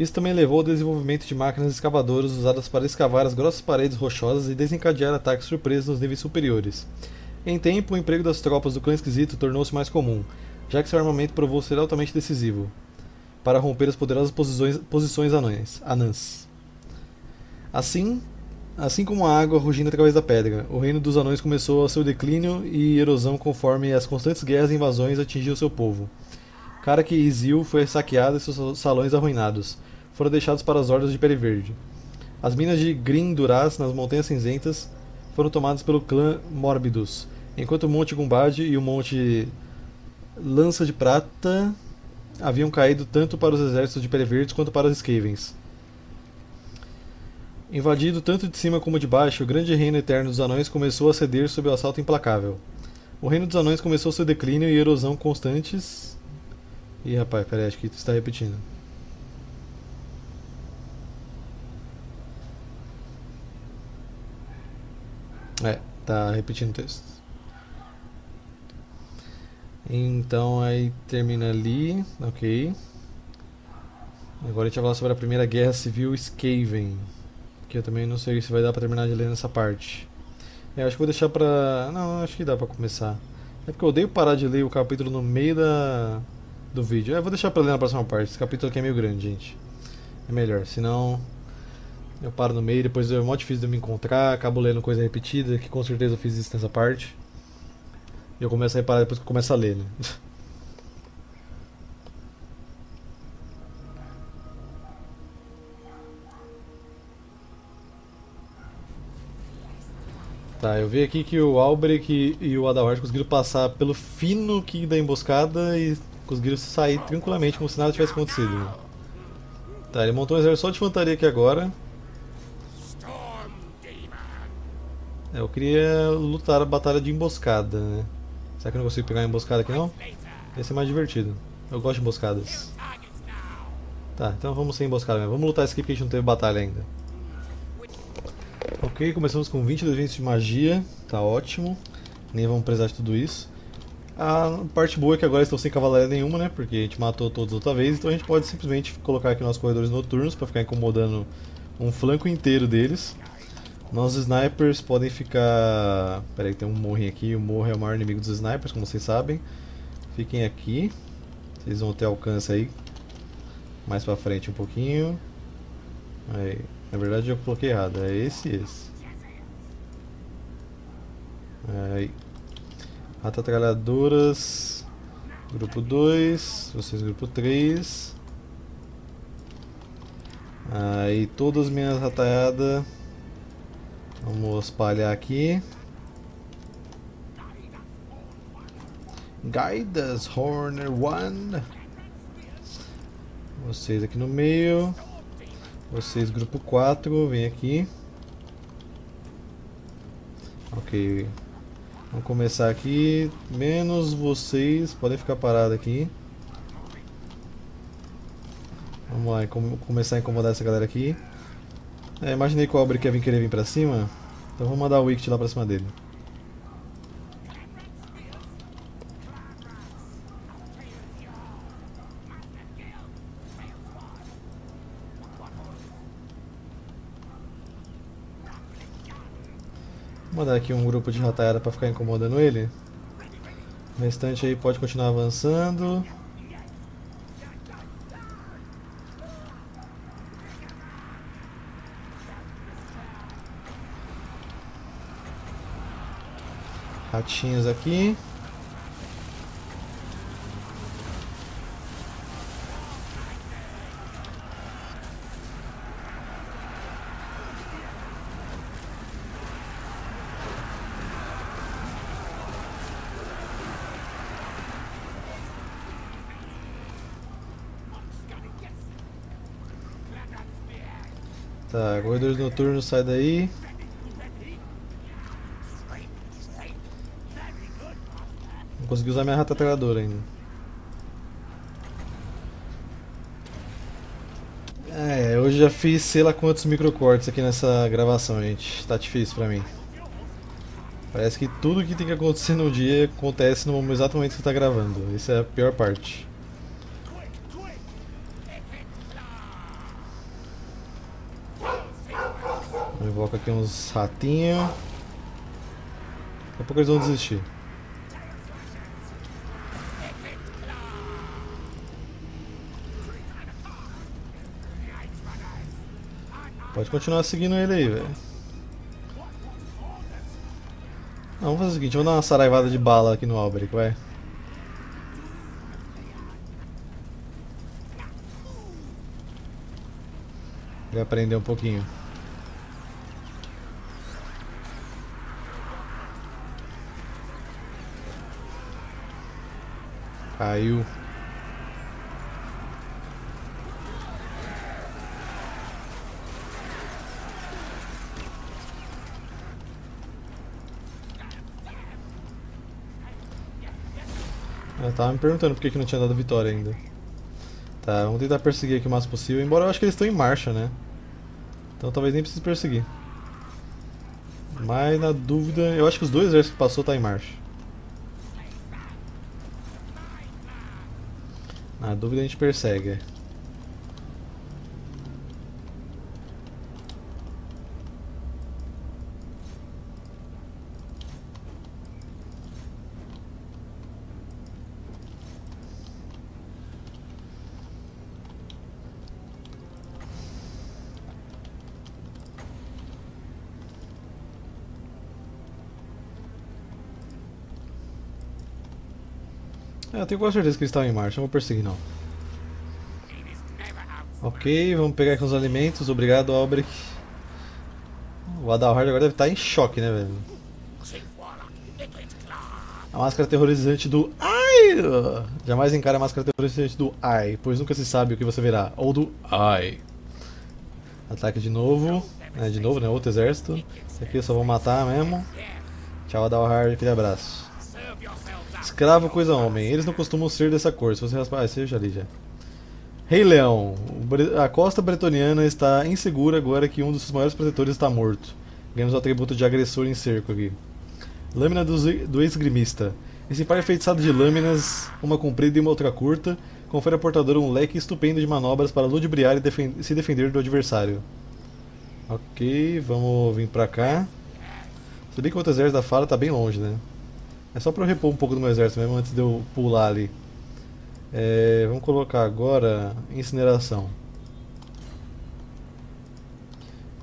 Isso também levou ao desenvolvimento de máquinas escavadoras usadas para escavar as grossas paredes rochosas e desencadear ataques surpresos nos níveis superiores. Em tempo, o emprego das tropas do clã esquisito tornou-se mais comum, já que seu armamento provou ser altamente decisivo para romper as poderosas posições, posições anãs. anãs. Assim, assim como a água rugindo através da pedra, o reino dos anões começou seu declínio e erosão conforme as constantes guerras e invasões atingiam seu povo. Karaki e Zil foi saqueado e seus salões arruinados. Foram deixados para as hordas de Pele Verde. As minas de Grim Duras, nas Montanhas Cinzentas, foram tomadas pelo clã Morbidus, enquanto o Monte Gumbad e o Monte Lança de Prata haviam caído tanto para os exércitos de Pele Verdes quanto para os Skavens. Invadido tanto de cima como de baixo, o grande reino eterno dos anões começou a ceder sob o assalto implacável. O reino dos anões começou seu declínio e erosão constantes Ih, rapaz, peraí, acho que está repetindo. É, tá repetindo o texto. Então aí termina ali, ok. Agora a gente vai falar sobre a Primeira Guerra Civil Skaven. Que eu também não sei se vai dar pra terminar de ler nessa parte. Eu acho que vou deixar pra. Não, acho que dá pra começar. É porque eu odeio parar de ler o capítulo no meio da do vídeo. Eu vou deixar pra ler na próxima parte. Esse capítulo aqui é meio grande, gente. É melhor, senão eu paro no meio, depois é mó difícil de me encontrar, acabo lendo coisa repetida, que com certeza eu fiz isso nessa parte. E eu começo a reparar depois que eu começo a ler, né? Tá, eu vi aqui que o Albrecht e o Adalhard conseguiram passar pelo fino que da emboscada e conseguiram sair tranquilamente como se nada tivesse acontecido. Tá, ele montou um exército só de infantaria aqui agora. Eu queria lutar a batalha de emboscada, né? Será que eu não consigo pegar uma emboscada aqui não? Esse é mais divertido. Eu gosto de emboscadas. Tá, então vamos sem emboscada mesmo. Vamos lutar esse aqui porque a gente não teve batalha ainda. Ok, começamos com 22 ventos de magia. Tá ótimo. Nem vamos precisar de tudo isso. A parte boa é que agora estão sem cavalaria nenhuma, né? Porque a gente matou todos outra vez, então a gente pode simplesmente colocar aqui nossos corredores noturnos para ficar incomodando um flanco inteiro deles. Nossos snipers podem ficar. Pera aí, tem um morro aqui. O morro é o maior inimigo dos snipers, como vocês sabem. Fiquem aqui. Vocês vão ter alcance aí. Mais pra frente um pouquinho. Aí. Na verdade eu coloquei errado. É esse e esse. Aí. Ratatralhadoras. Grupo 2. Vocês grupo 3. Aí todas as minhas ratalhadas. Vamos espalhar aqui. Guidas Horner 1. Vocês aqui no meio. Vocês grupo 4, vem aqui. Ok, Vamos começar aqui. Menos vocês. Podem ficar parados aqui. Vamos lá, começar a incomodar essa galera aqui. É, imaginei que o Aubrey quer vir querer vir pra cima. Então vou mandar o Wicked lá pra cima dele. Vou mandar aqui um grupo de rataiada para ficar incomodando ele. O restante aí pode continuar avançando. Ratinhos aqui. Tá, corredores noturnos, sai daí. consegui usar minha ratatralhadora ainda. É, eu já fiz sei lá quantos microcortes aqui nessa gravação, gente. Tá difícil pra mim. Parece que tudo que tem que acontecer no dia acontece no momento exatamente que você tá gravando. Isso é a pior parte. Invoca aqui uns ratinhos. Daqui a pouco eles vão desistir. Pode continuar seguindo ele aí, velho. Vamos fazer o seguinte, vamos dar uma saraivada de bala aqui no Alberic, vai. Ele aprender um pouquinho. Caiu. Tava me perguntando por que, que não tinha dado vitória ainda. Tá, vamos tentar perseguir aqui o mais possível, embora eu acho que eles estão em marcha, né? Então talvez nem precise perseguir. Mas na dúvida, eu acho que os dois exércitos que passou tá em marcha. Na dúvida a gente persegue. É. Eu tenho quase certeza que eles estavam em marcha, não vou perseguir não. Ok, vamos pegar aqui os alimentos, obrigado Albrecht. O Adalhard agora deve estar em choque, né, velho? A máscara terrorizante do Ai! Jamais encara a máscara terrorizante do Ai, pois nunca se sabe o que você verá. Ou do Ai. Ataque de novo. É, de novo, né? Outro exército. Esse aqui eu só vou matar mesmo. Tchau, Adalhard. Aquele abraço. Escravo, coisa homem. Eles não costumam ser dessa cor. Se você raspar. Ah, seja ali já. Rei Leão. A costa bretoniana está insegura agora que um dos seus maiores protetores está morto. Ganhamos o atributo de agressor em cerco aqui. Lâmina do, do ex-grimista. Esse par é feitiçado de lâminas, uma comprida e uma outra curta, confere ao portador um leque estupendo de manobras para ludibriar e defen se defender do adversário. Ok, vamos vir pra cá. Se bem que o outro exército da fala tá bem longe, né? É só pra eu repor um pouco do meu exército mesmo antes de eu pular ali. É, vamos colocar agora incineração.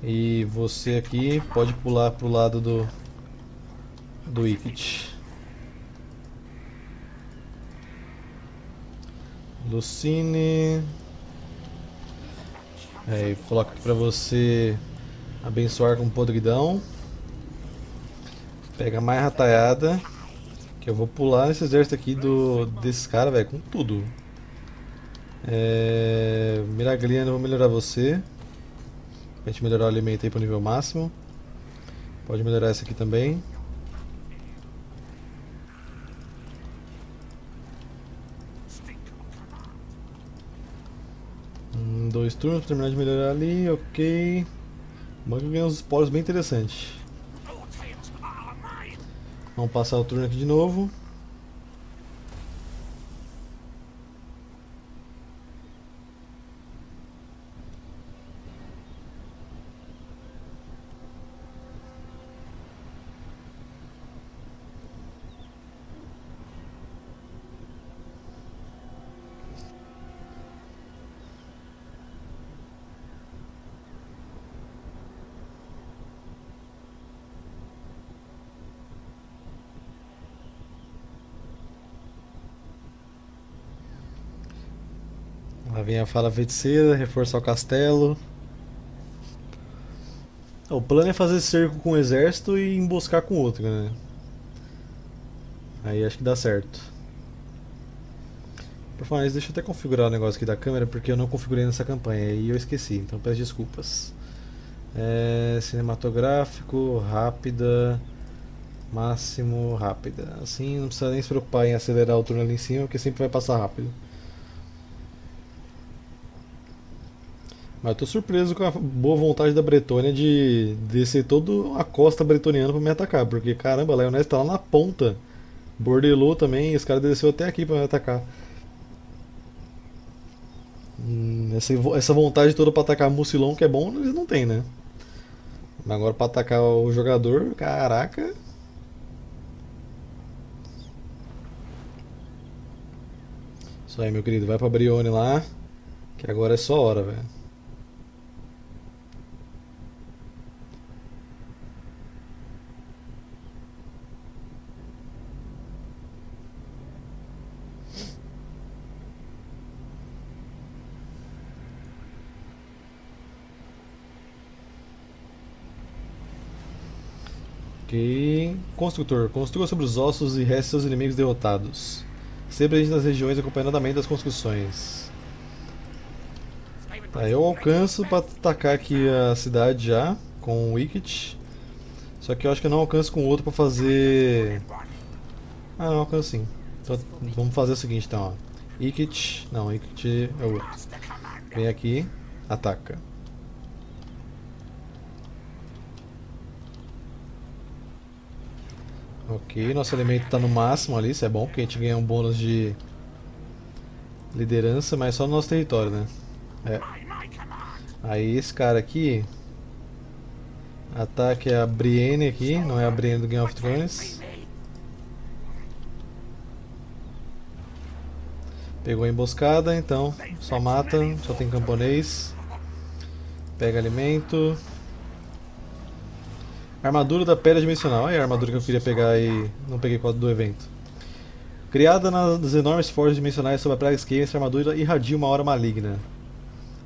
E você aqui pode pular pro lado do do Wicked. Lucine. É, coloca aqui pra você abençoar com podridão. Pega mais rataiada. Que eu vou pular nesse exército aqui do, desses caras, velho, com tudo. É, Miragliano, vou melhorar você. Pra gente melhorar o alimento aí pro nível máximo. Pode melhorar esse aqui também. Um, dois turnos terminar de melhorar ali, ok. O banco ganha uns sporos bem interessantes. Vamos passar o turno aqui de novo. Vem a fala feiticeira, reforçar o castelo. O plano é fazer cerco com um exército e emboscar com outro, né? Aí acho que dá certo. Por falar deixa eu até configurar o negócio aqui da câmera, porque eu não configurei nessa campanha e eu esqueci, então peço desculpas. É, cinematográfico, rápida, máximo, rápida. Assim não precisa nem se preocupar em acelerar o turno ali em cima, porque sempre vai passar rápido. Mas eu tô surpreso com a boa vontade da Bretônia de descer toda a costa bretoniana pra me atacar. Porque caramba, Leonés tá lá na ponta. Bordelou também, e os caras desceu até aqui pra me atacar. Hum, essa, essa vontade toda pra atacar Mucilon que é bom, eles não tem, né? Agora pra atacar o jogador, caraca. Isso aí, meu querido, vai pra Brione lá, que agora é só hora, velho. Ok. Construtor. Construa sobre os ossos e reste seus inimigos derrotados. Sempre presente nas regiões acompanhando o andamento das construções. Tá, eu alcanço para atacar aqui a cidade já com o Wicket. Só que eu acho que eu não alcanço com o outro para fazer... Ah, não alcanço sim. Então, vamos fazer o seguinte então, ó. Não, Wicket é o outro. Vem aqui, ataca. Ok, nosso elemento está no máximo ali, isso é bom, porque a gente ganha um bônus de liderança, mas só no nosso território, né? É. Aí esse cara aqui... Ataque a Brienne aqui, não é a Brienne do Game of Thrones. Pegou a emboscada, então só mata, só tem camponês. Pega alimento. Armadura da Pedra Dimensional. Olha a armadura que eu queria pegar e não peguei por causa do evento. Criada nas enormes forjas dimensionais sob a praga esquerda, essa armadura irradia uma hora maligna.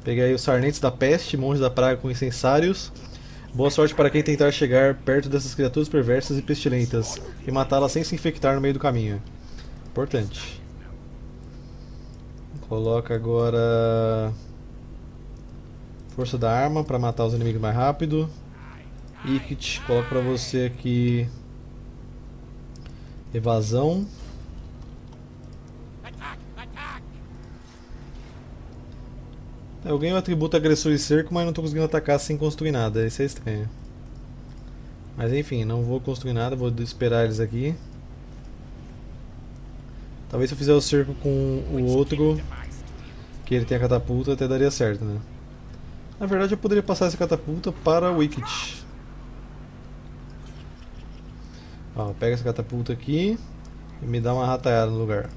Peguei os Sarnentes da Peste, Monges da Praga com incensários. Boa sorte para quem tentar chegar perto dessas criaturas perversas e pestilentas e matá-las sem se infectar no meio do caminho. Importante. Coloca agora força da arma para matar os inimigos mais rápido. Icket, coloco pra você aqui evasão. Eu ganho o atributo agressor e cerco, mas não estou conseguindo atacar sem construir nada. Isso é estranho. Mas enfim, não vou construir nada, vou esperar eles aqui. Talvez se eu fizer o cerco com o outro, que ele tem a catapulta, até daria certo, né? Na verdade eu poderia passar essa catapulta para o Wicket. Ó, pega essa catapulta aqui e me dá uma rataiada no lugar.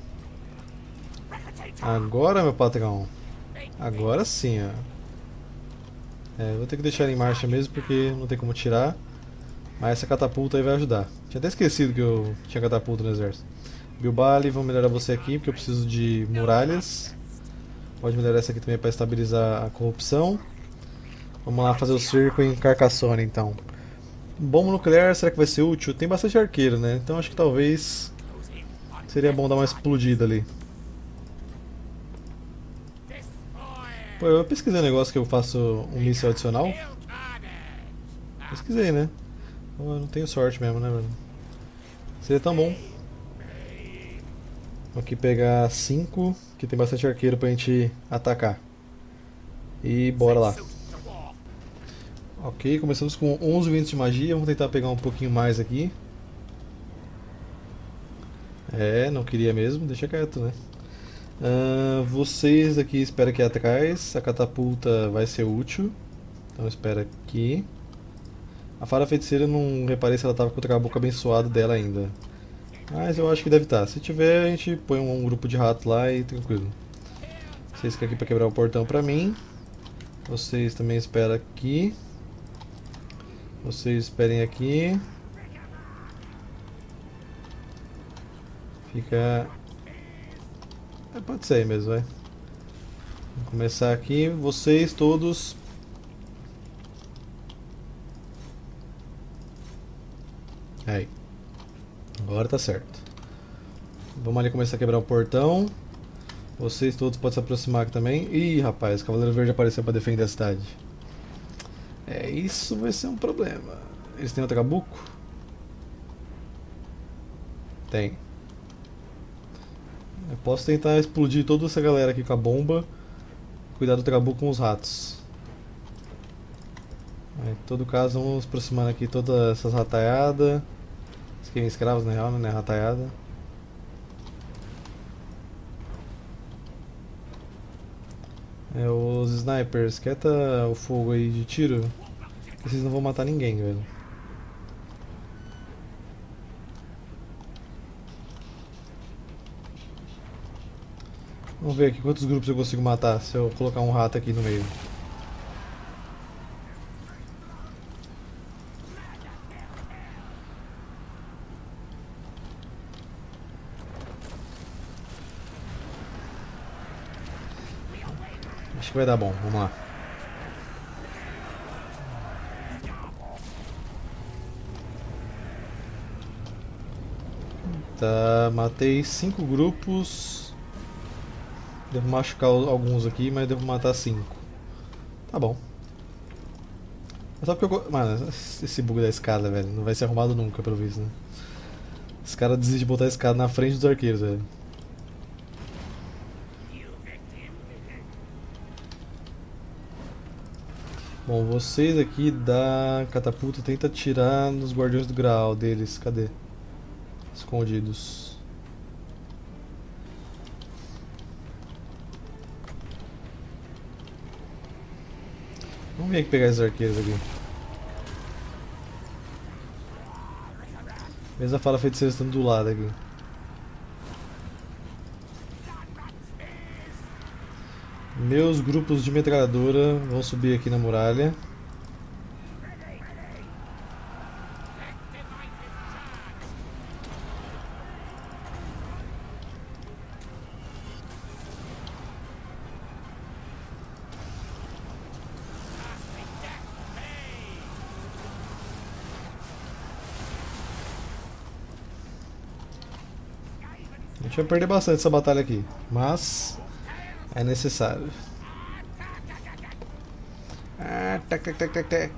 Agora, meu patrão. Agora sim, ó. É, vou ter que deixar ele em marcha mesmo porque não tem como tirar. Mas essa catapulta aí vai ajudar. Tinha até esquecido que eu tinha catapulta no exército. Bilbali, vou melhorar você aqui porque eu preciso de muralhas. Pode melhorar essa aqui também para estabilizar a corrupção. Vamos lá fazer o cerco em Carcassonne então. Bomba nuclear, será que vai ser útil? Tem bastante arqueiro, né? Então acho que talvez seria bom dar uma explodida ali. Pô, eu pesquisei um negócio que eu faço um míssil adicional. Pesquisei, né? Eu não tenho sorte mesmo, né, mano? Seria tão bom. Vou aqui pegar 5, que tem bastante arqueiro pra gente atacar. E bora lá. Ok, começamos com 11 ventos de magia, vamos tentar pegar um pouquinho mais aqui. É, não queria mesmo, deixa quieto, né? Uh, vocês aqui espera aqui atrás, a catapulta vai ser útil. Então espera aqui. A fara feiticeira não reparei se ela estava com o trabuco abençoado dela ainda. Mas eu acho que deve estar. Tá. Se tiver, a gente põe um, grupo de rato lá e tranquilo. Vocês ficam aqui para quebrar o portão pra mim. Vocês também esperam aqui. Vocês esperem aqui. Fica... É, pode ser mesmo, vai. Vou começar aqui. Vocês todos... Aí. Agora tá certo. Vamos ali começar a quebrar o portão. Vocês todos podem se aproximar aqui também. Ih, rapaz, o Cavaleiro Verde apareceu para defender a cidade. É, isso vai ser um problema. Eles têm o trabuco? Tem. Eu posso tentar explodir toda essa galera aqui com a bomba. Cuidar do trabuco com os ratos. Em todo caso, vamos aproximando aqui todas essas rataiadas. Esquema escravos na real, né? Rataiada. É, os snipers, quieta o fogo aí de tiro. vocês não vão matar ninguém, velho. Vamos ver aqui quantos grupos eu consigo matar se eu colocar um rato aqui no meio. Vai dar bom, vamos lá. Tá, matei cinco grupos. Devo machucar alguns aqui, mas devo matar cinco. Tá bom. É só porque eu. Mano, esse bug da escada, velho, não vai ser arrumado nunca, pelo visto, né? Os caras desistem de botar a escada na frente dos arqueiros, velho. Bom, vocês aqui da catapulta tenta atirar nos guardiões do grau deles. Cadê? Escondidos. Vamos vir aqui pegar esses arqueiros aqui. Mesma fala feiticeira estando do lado aqui. Meus grupos de metralhadora vão subir aqui na muralha. A gente vai perder bastante essa batalha aqui, mas é necessário. Ah, tac, tac, tac, tac, tac.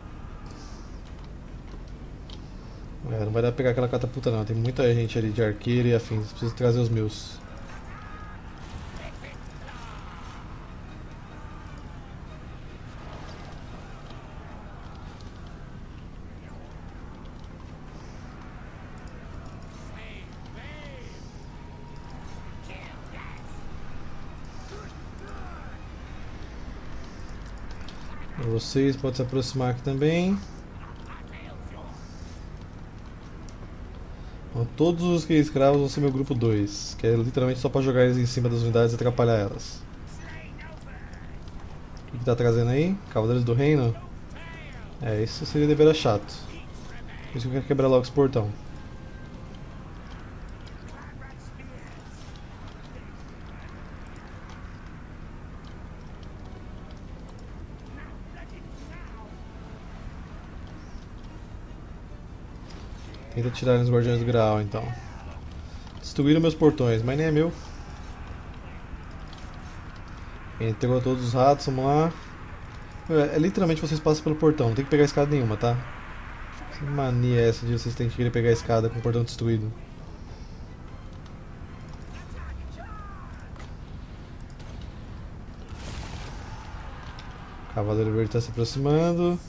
É, não vai dar pra pegar aquela catapulta não, tem muita gente ali de arqueiro e afins, preciso trazer os meus. Vocês podem se aproximar aqui também. Todos os que escravos vão ser meu grupo 2, que é literalmente só para jogar eles em cima das unidades e atrapalhar elas. O que, está trazendo aí? Cavaleiros do Reino? É, isso seria dever chato. Por isso que eu quero quebrar logo esse portão. Tenta tirar os guardiões do grau, então. Destruíram meus portões, mas nem é meu. Entrou todos os ratos, vamos lá. É, é, literalmente vocês passam pelo portão, não tem que pegar escada nenhuma, tá? Que mania é essa de vocês terem que querer pegar a escada com o portão destruído? Cavaleiro Verde está se aproximando.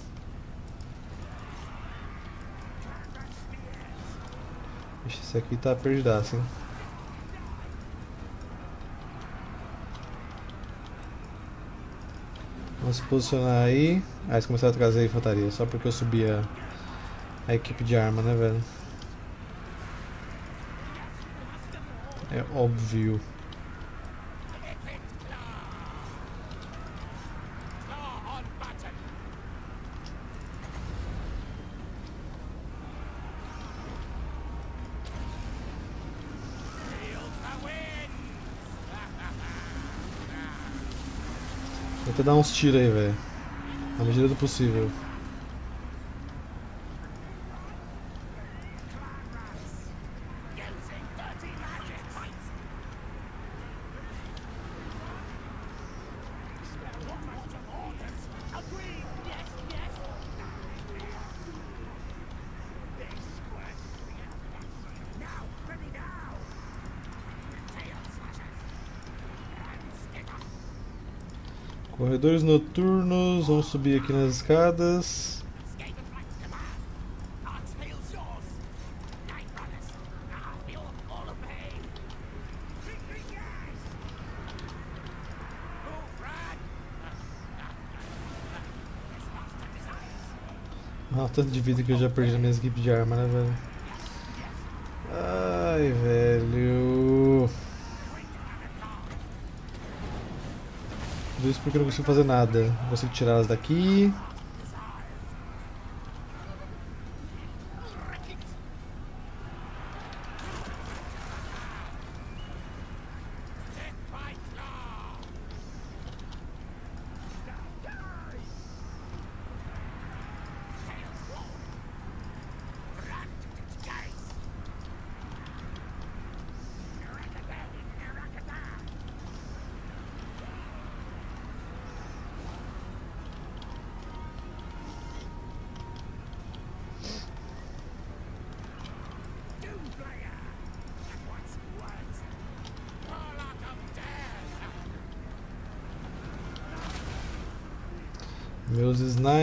Esse aqui tá perdidaço, hein? Vamos se posicionar aí. Ah, eles começaram a trazer infantaria, só porque eu subi a equipe de arma, né, velho? É óbvio. Tenta dar uns tiros aí, velho. Na medida do possível. Corredores noturnos, vamos subir aqui nas escadas. Olha o tanto de vida que eu já perdi na minha equipe de arma, né, velho? Ai, velho. Tudo isso porque eu não consigo fazer nada. Não consigo tirar elas daqui.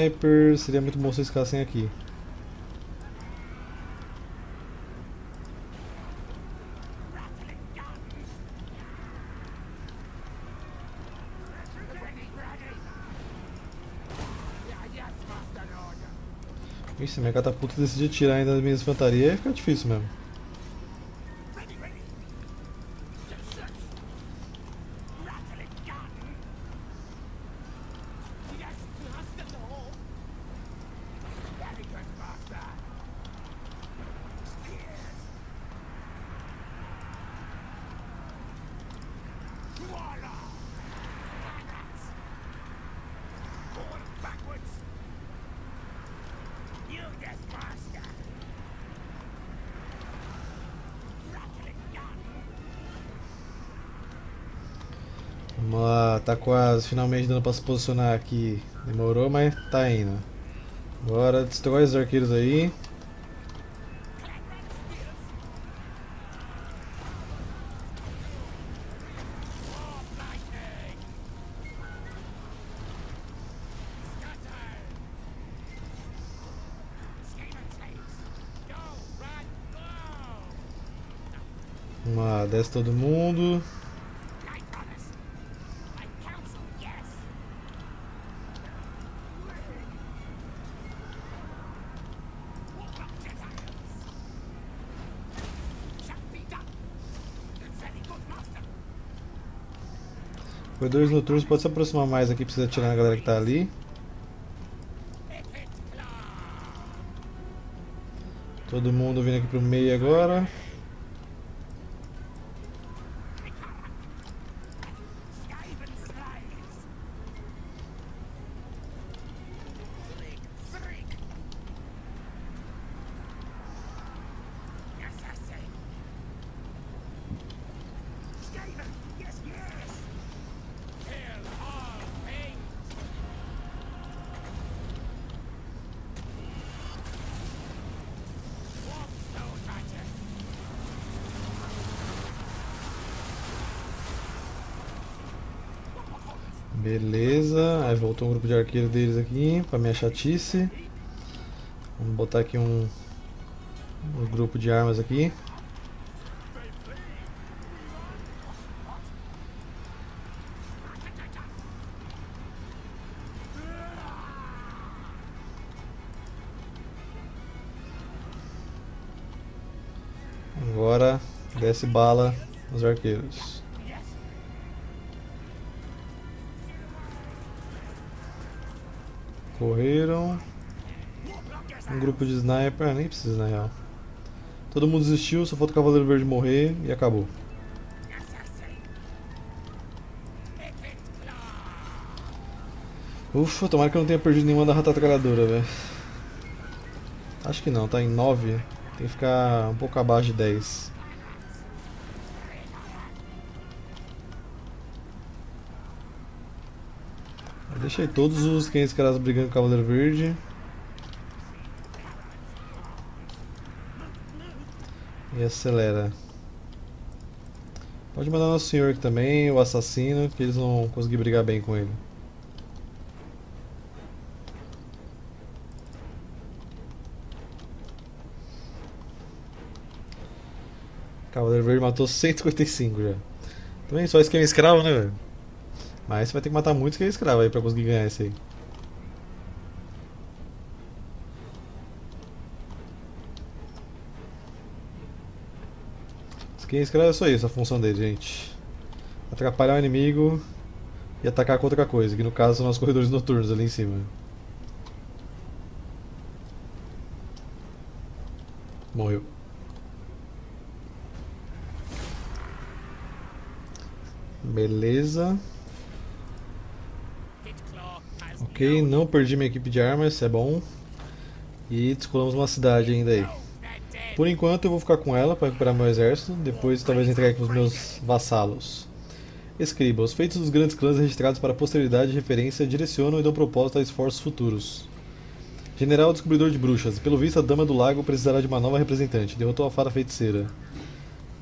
Snipers, seria muito bom se eles ficassem aqui. Ixi, minha catapulta decidir tirar ainda das minhas infantarias, fica difícil mesmo. Tá quase, finalmente dando pra se posicionar aqui. Demorou, mas tá indo. Bora destruir os arqueiros aí. Vamos lá, desce todo mundo. Corredores noturnos pode se aproximar mais aqui, precisa tirar a galera que tá ali. Todo mundo vindo aqui pro meio agora. Grupo de arqueiros deles aqui pra minha chatice. Vamos botar aqui um, um grupo de armas aqui. Agora desce bala nos arqueiros. Correram. Um grupo de sniper. Ah, nem precisa na real. Todo mundo desistiu, só falta o Cavaleiro Verde morrer e acabou. Ufa, tomara que eu não tenha perdido nenhuma da ratatralhadora, velho. Acho que não, tá em 9. Tem que ficar um pouco abaixo de 10. Deixei todos os 500 caras brigando com o Cavaleiro Verde. E acelera. Pode mandar nosso senhor aqui também, o assassino, que eles vão conseguir brigar bem com ele. Cavaleiro Verde matou 155 já. Também só esquema escravo, né, velho? Mas você vai ter que matar muitos que é escravo aí pra conseguir ganhar esse aí. quem é escravo é só isso, a função dele, gente. Atrapalhar o inimigo e atacar com outra coisa, que no caso são os corredores noturnos ali em cima. Morreu. Beleza. Ok, não perdi minha equipe de armas, isso é bom. E descolamos uma cidade ainda aí. Por enquanto eu vou ficar com ela para recuperar meu exército, depois talvez entregue para os meus vassalos. Escriba, os feitos dos grandes clãs registrados para posteridade de referência direcionam e dão propósito a esforços futuros. General Descobridor de Bruxas, pelo visto a Dama do Lago precisará de uma nova representante, derrotou a Fada Feiticeira.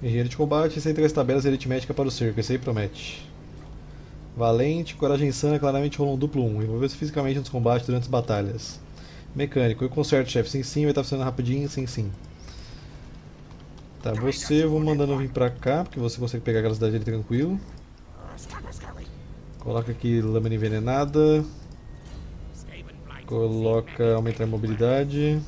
Engenheiro de combate, sem as tabelas aritméticas para o cerco, esse aí promete. Valente, coragem insana, claramente rolou um duplo 1, envolveu-se fisicamente nos combates durante as batalhas. Mecânico, eu conserto, chefe, sim sim, vai estar funcionando rapidinho, sim sim. Tá, você eu vou mandando vir pra cá, porque você consegue pegar aquela cidade ali tranquilo. Coloca aqui lâmina envenenada. Coloca aumentar a mobilidade.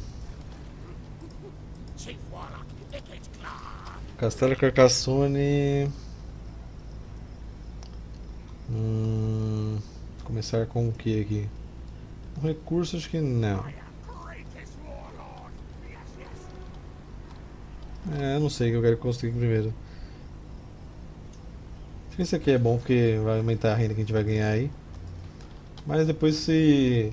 Castelo Carcassone. Hum, começar com o que aqui? Um recurso acho que não. É, eu não sei o que eu quero construir primeiro. Acho que esse aqui é bom porque vai aumentar a renda que a gente vai ganhar aí. Mas depois se...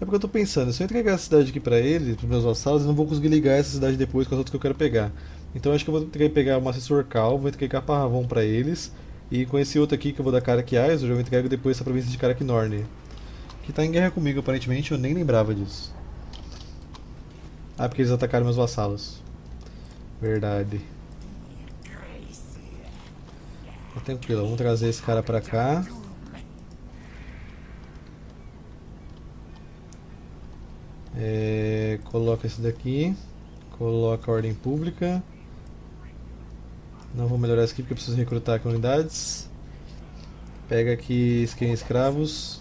É porque eu tô pensando, se eu entregar essa cidade aqui pra ele, pros meus vassalos, eu não vou conseguir ligar essa cidade depois com as outras que eu quero pegar. Então acho que eu vou ter que pegar um assessor cal, vou entregar Parravon pra eles. E com esse outro aqui que eu vou dar Karakiais, eu já vou entregar depois essa província de Karaknorn. Que tá em guerra comigo aparentemente, eu nem lembrava disso. Ah, porque eles atacaram meus vassalos. Verdade. Tá tranquilo, vamos trazer esse cara pra cá. É, coloca esse daqui. Coloca a ordem pública. Não vou melhorar isso aqui porque eu preciso recrutar aqui unidades. Pega aqui skin escravos.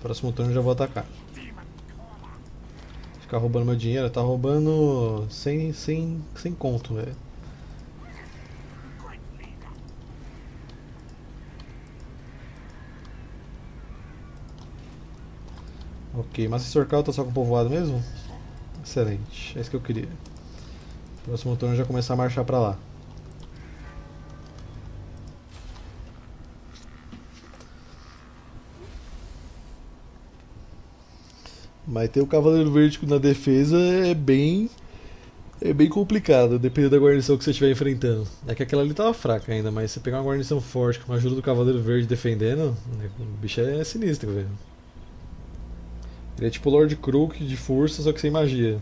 Próximo turno já vou atacar. Ficar roubando meu dinheiro, tá roubando sem, sem, sem conto, velho. Ok, mas Sorcal tá só com povoado mesmo? Excelente, é isso que eu queria. Próximo turno já começar a marchar pra lá. Mas ter o Cavaleiro Verde na defesa é bem. É bem complicado, dependendo da guarnição que você estiver enfrentando. É que aquela ali tava fraca ainda, mas se pegar uma guarnição forte com a ajuda do Cavaleiro Verde defendendo, né, o bicho é sinistro, velho. Ele é tipo Lord Crook de força, só que sem magia.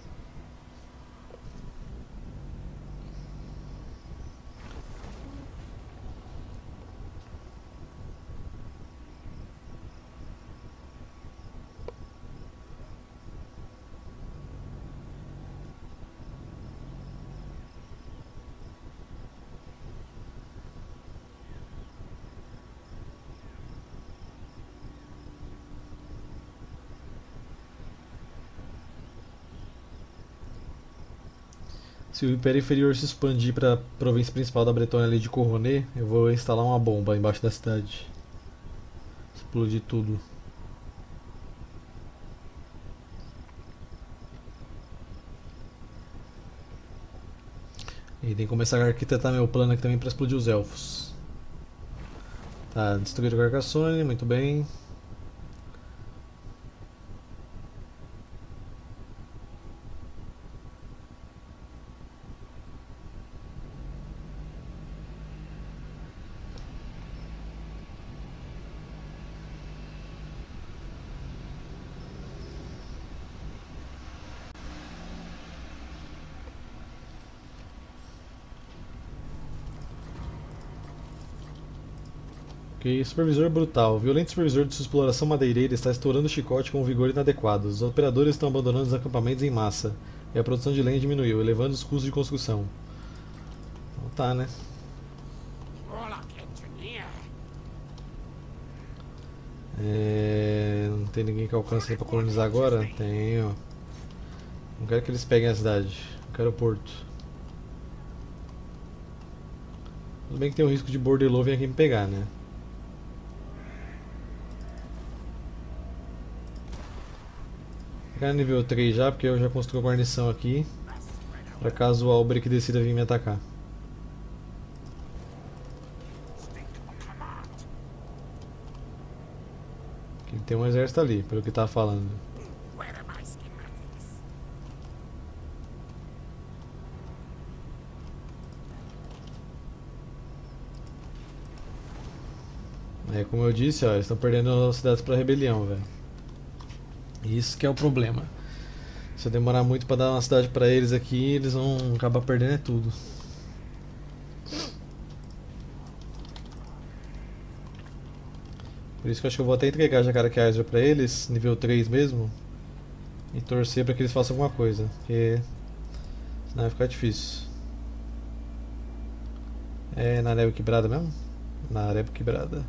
Se o Império Inferior se expandir para a província principal da Bretonha ali de Coronet, eu vou instalar uma bomba embaixo da cidade. Explodir tudo. E tem que começar a arquitetar meu plano aqui também para explodir os elfos. Tá, destruir o Carcassonne, muito bem. Supervisor brutal. Violento supervisor de sua exploração madeireira está estourando o chicote com um vigor inadequado. Os operadores estão abandonando os acampamentos em massa. E a produção de lenha diminuiu, elevando os custos de construção. Então tá, né? É... Não tem ninguém que alcance para colonizar agora? Tenho. Não quero que eles peguem a cidade. Eu quero o porto. Tudo bem que tem o risco de Bordelô vir aqui me pegar, né? Ficar nível 3 já, porque eu já construí a guarnição aqui. Pra caso o Albrecht decida vir me atacar. Tem um exército ali, pelo que tá falando. É, como eu disse, ó, eles estão perdendo cidades para rebelião, velho. Isso que é o problema. Se eu demorar muito para dar uma cidade para eles aqui, eles vão acabar perdendo tudo. Por isso que eu acho que eu vou até entregar Jacara Kaiser pra eles, nível 3 mesmo. E torcer para que eles façam alguma coisa. Porque senão vai ficar difícil. É na neve quebrada mesmo? Na neve quebrada.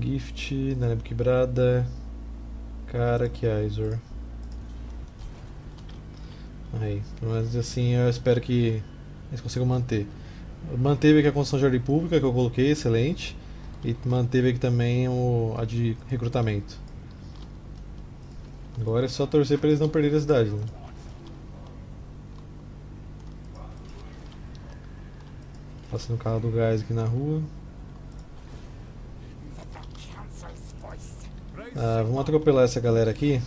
Gift, Nanabe quebrada. Cara, que Aizor. Aí, pelo menos assim eu espero que eles consigam manter. Manteve aqui a construção de ordem pública que eu coloquei, excelente. E manteve aqui também o, a de recrutamento. Agora é só torcer para eles não perderem a cidade. Né? Passando o carro do gás aqui na rua. Ah, vamos atropelar essa galera aqui.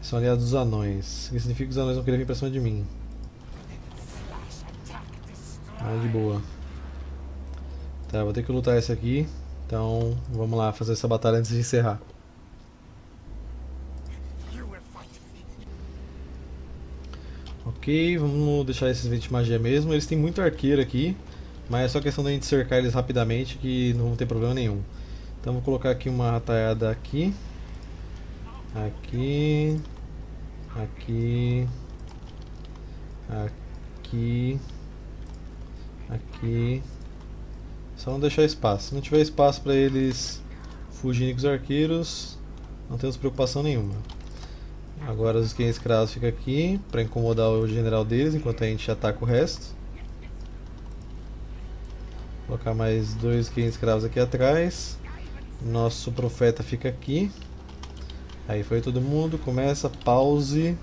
São aliados dos anões. O que significa que os anões vão querer vir pra cima de mim. Ah, de boa. Tá, vou ter que lutar esse aqui. Então, vamos lá fazer essa batalha antes de encerrar. Ok, vamos deixar esses 20 de magia mesmo. Eles têm muito arqueiro aqui, mas é só questão da gente cercar eles rapidamente que não vão ter problema nenhum. Então vou colocar aqui uma rataiada aqui. Aqui. Aqui. Aqui. Aqui. Só não deixar espaço. Se não tiver espaço para eles fugirem com os arqueiros, não temos preocupação nenhuma. Agora os esquemas escravos ficam aqui para incomodar o general deles enquanto a gente ataca o resto. Vou colocar mais dois esquemas escravos aqui atrás. Nosso profeta fica aqui. Aí foi todo mundo, começa, pause.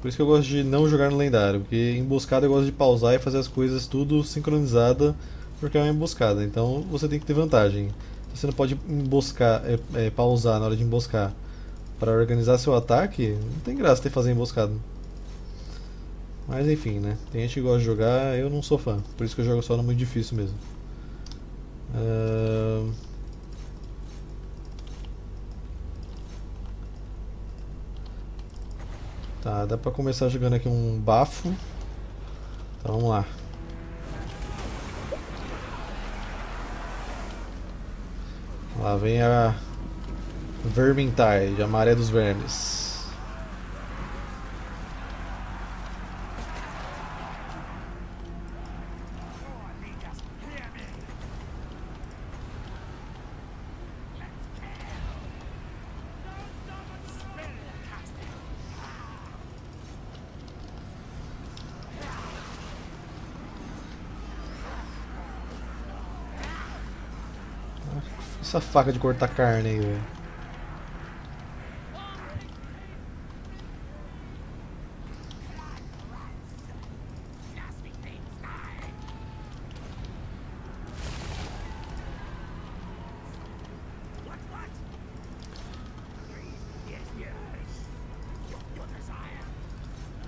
Por isso que eu gosto de não jogar no lendário, porque emboscada eu gosto de pausar e fazer as coisas tudo sincronizada, porque é uma emboscada. Então você tem que ter vantagem. Você não pode emboscar, é, é, pausar na hora de emboscar para organizar seu ataque, não tem graça ter fazer emboscada. Mas enfim, né? Tem gente que gosta de jogar, eu não sou fã. Por isso que eu jogo só no muito difícil mesmo. Uh... Tá, dá pra começar jogando aqui um bafo. Então vamos lá. Lá vem a Vermintide, a maré dos vermes. Essa faca de cortar carne aí, velho.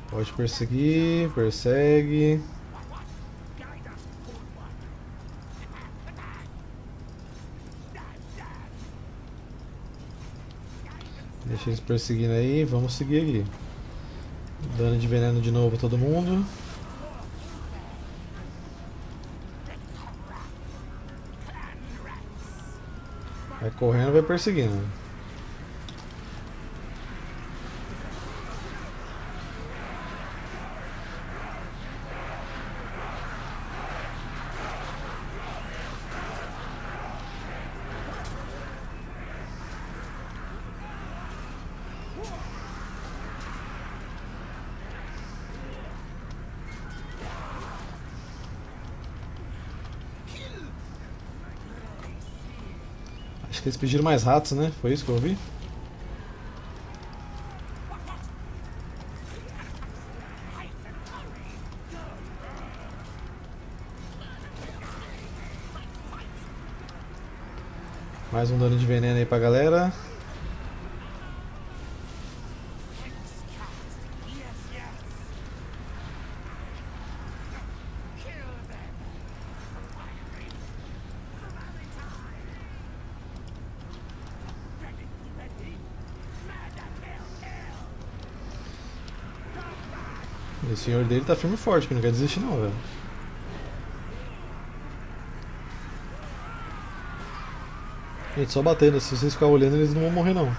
Pode perseguir, persegue. Eles perseguindo aí, vamos seguir aqui. Dano de veneno de novo todo mundo. Vai correndo, vai perseguindo. Eles pediram mais ratos, né? Foi isso que eu ouvi? Mais um dano de veneno aí pra galera. E o senhor dele tá firme e forte, que não quer desistir não, velho. Gente, só batendo, se vocês ficarem olhando eles não vão morrer não.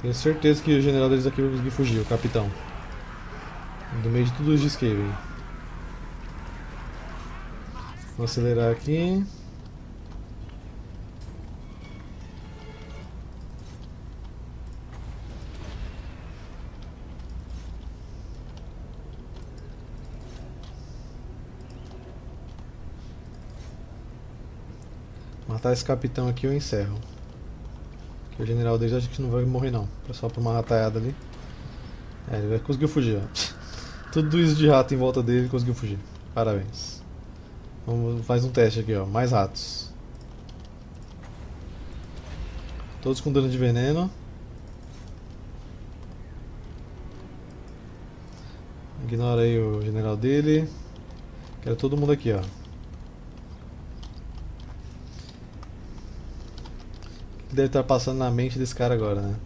Tenho certeza que o general deles aqui vai conseguir fugir, o capitão. Do meio de tudo os de. Vou acelerar aqui. Matar esse capitão aqui eu encerro. O general dele acho que não vai morrer não. Só por uma rataiada ali. É, ele vai conseguir fugir, ó. Tudo isso de rato em volta dele conseguiu fugir. Parabéns. Vamos faz um teste aqui, ó. Mais ratos. Todos com dano de veneno. Ignora aí o general dele. Quero todo mundo aqui, ó. Deve estar passando na mente desse cara agora, né?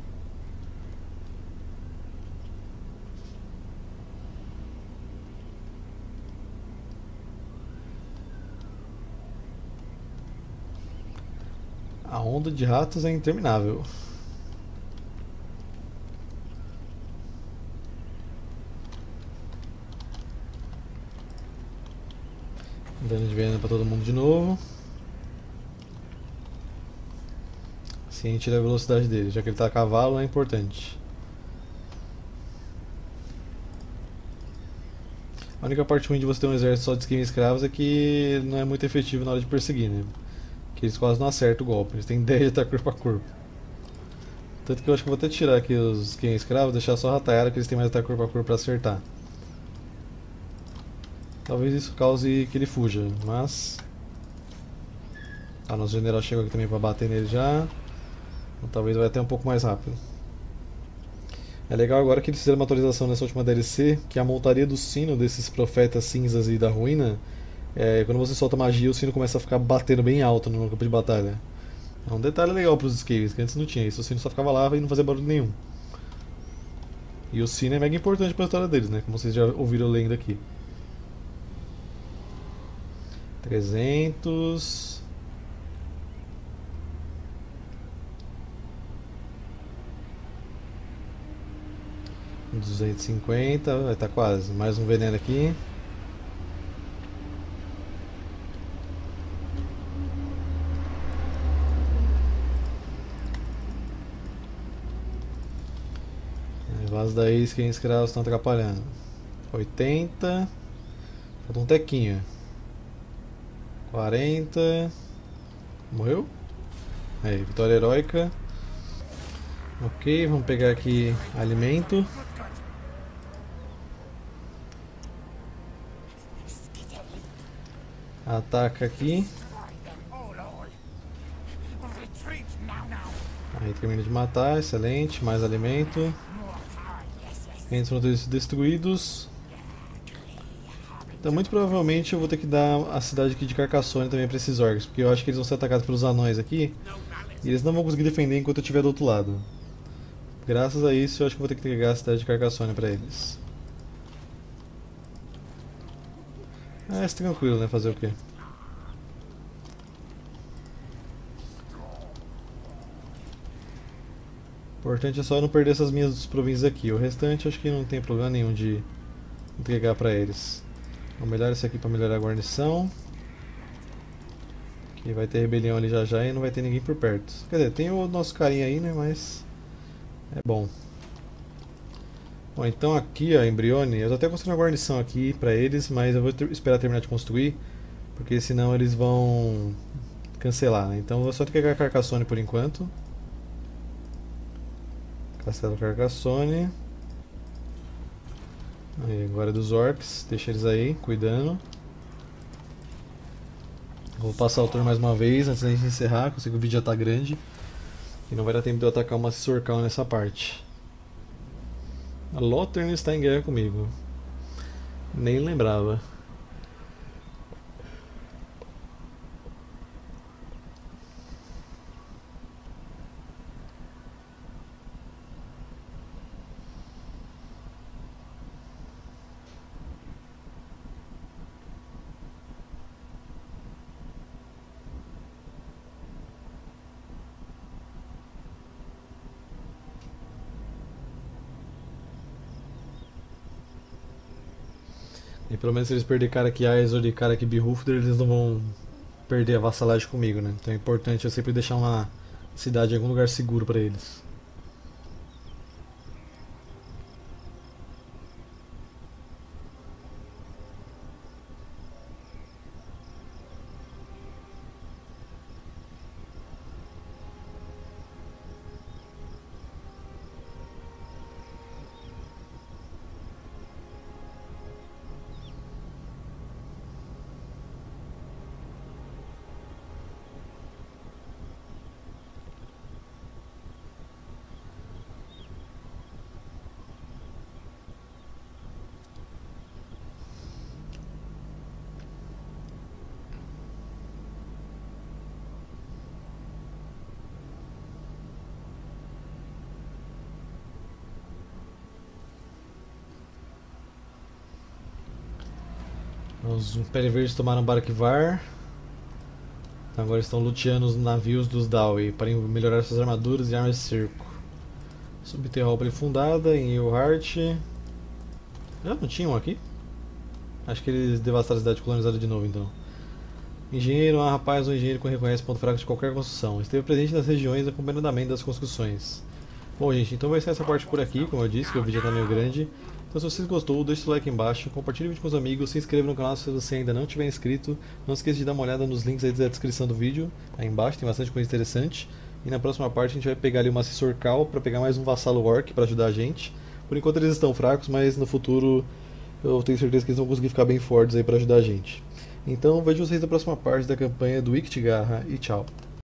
A onda de ratos é interminável. Dano de veneno pra todo mundo de novo. Assim a gente tira a velocidade dele, já que ele tá a cavalo é importante. A única parte ruim de você ter um exército só de esquema escravos é que não é muito efetivo na hora de perseguir, né? Que eles quase não acertam o golpe, eles têm ideia de atacar corpo a corpo. Tanto que eu acho que vou até tirar aqui os esquema escravos, deixar só a rataiara que eles têm mais ataque corpo a corpo pra acertar. Talvez isso cause que ele fuja, mas... Ah, nosso general chegou aqui também pra bater nele já. Então, talvez vai até um pouco mais rápido. É legal agora que eles fizeram uma atualização nessa última DLC, que a montaria do sino desses profetas cinzas e da ruína, é, quando você solta magia, o sino começa a ficar batendo bem alto no campo de batalha. É um detalhe legal para os Skaves, que antes não tinha isso. O sino só ficava lá e não fazia barulho nenhum. E o sino é mega importante para a história deles, né? Como vocês já ouviram lendo aqui. 300. Duzentos e cinquenta, vai estar tá quase. Mais um veneno aqui. Vasos da isca e escravos estão atrapalhando. 80. Falta um tequinho. 40. Morreu? Aí, vitória heróica. Ok, vamos pegar aqui alimento. Ataca aqui. Aí termina de matar, excelente, mais alimento. Entram destruídos. Então muito provavelmente eu vou ter que dar a cidade aqui de Carcassonne também para esses orcs, porque eu acho que eles vão ser atacados pelos anões aqui. E eles não vão conseguir defender enquanto eu estiver do outro lado. Graças a isso eu acho que vou ter que entregar a cidade de Carcassonne para eles. É, é tranquilo, né? Fazer o quê? Importante é só não perder essas minhas províncias aqui. O restante acho que não tem problema nenhum de entregar para eles. Vou melhorar isso aqui para melhorar a guarnição. Que vai ter rebelião ali já já e não vai ter ninguém por perto. Quer dizer, tem o nosso carinha aí, né? Mas é bom. Bom, então aqui, ó, Embrione, eu tô até construindo uma guarnição aqui pra eles, mas eu vou ter, esperar terminar de construir, porque senão eles vão cancelar, né? Então eu vou só pegar Carcassone por enquanto. Castelo Carcassone. Aí, agora é dos orcs, deixa eles aí, cuidando. Vou passar o turno mais uma vez antes da gente encerrar, que o vídeo já tá grande. E não vai dar tempo de eu atacar uma Sorcal nessa parte. A Lothern está em guerra comigo. Nem lembrava. Pelo menos se eles perderem cara que Aizor e cara que Behufder, eles não vão perder a vassalagem comigo, né? Então é importante eu sempre deixar uma cidade em algum lugar seguro para eles. Os Império Verde tomaram Barkvar. Então agora estão luteando os navios dos Dawi para melhorar suas armaduras e armas de cerco. Subterrópole fundada em Eilhart. Ah, não tinham aqui? Acho que eles devastaram a cidade colonizada de novo então. Engenheiro, ah rapaz, um engenheiro que reconhece ponto fraco de qualquer construção. Esteve presente nas regiões acompanhando o andamento das construções. Bom gente, então vai ser essa parte por aqui, como eu disse, que o vídeo já está meio grande. Então se vocês gostou, deixe o like embaixo, compartilhe o vídeo com os amigos, se inscreva no canal se você ainda não tiver inscrito. Não esqueça de dar uma olhada nos links aí da descrição do vídeo, aí embaixo tem bastante coisa interessante. E na próxima parte a gente vai pegar ali uma Assessor Cal para pegar mais um vassalo orc para ajudar a gente. Por enquanto eles estão fracos, mas no futuro eu tenho certeza que eles vão conseguir ficar bem fortes aí para ajudar a gente. Então vejo vocês na próxima parte da campanha do Iktigarra e tchau.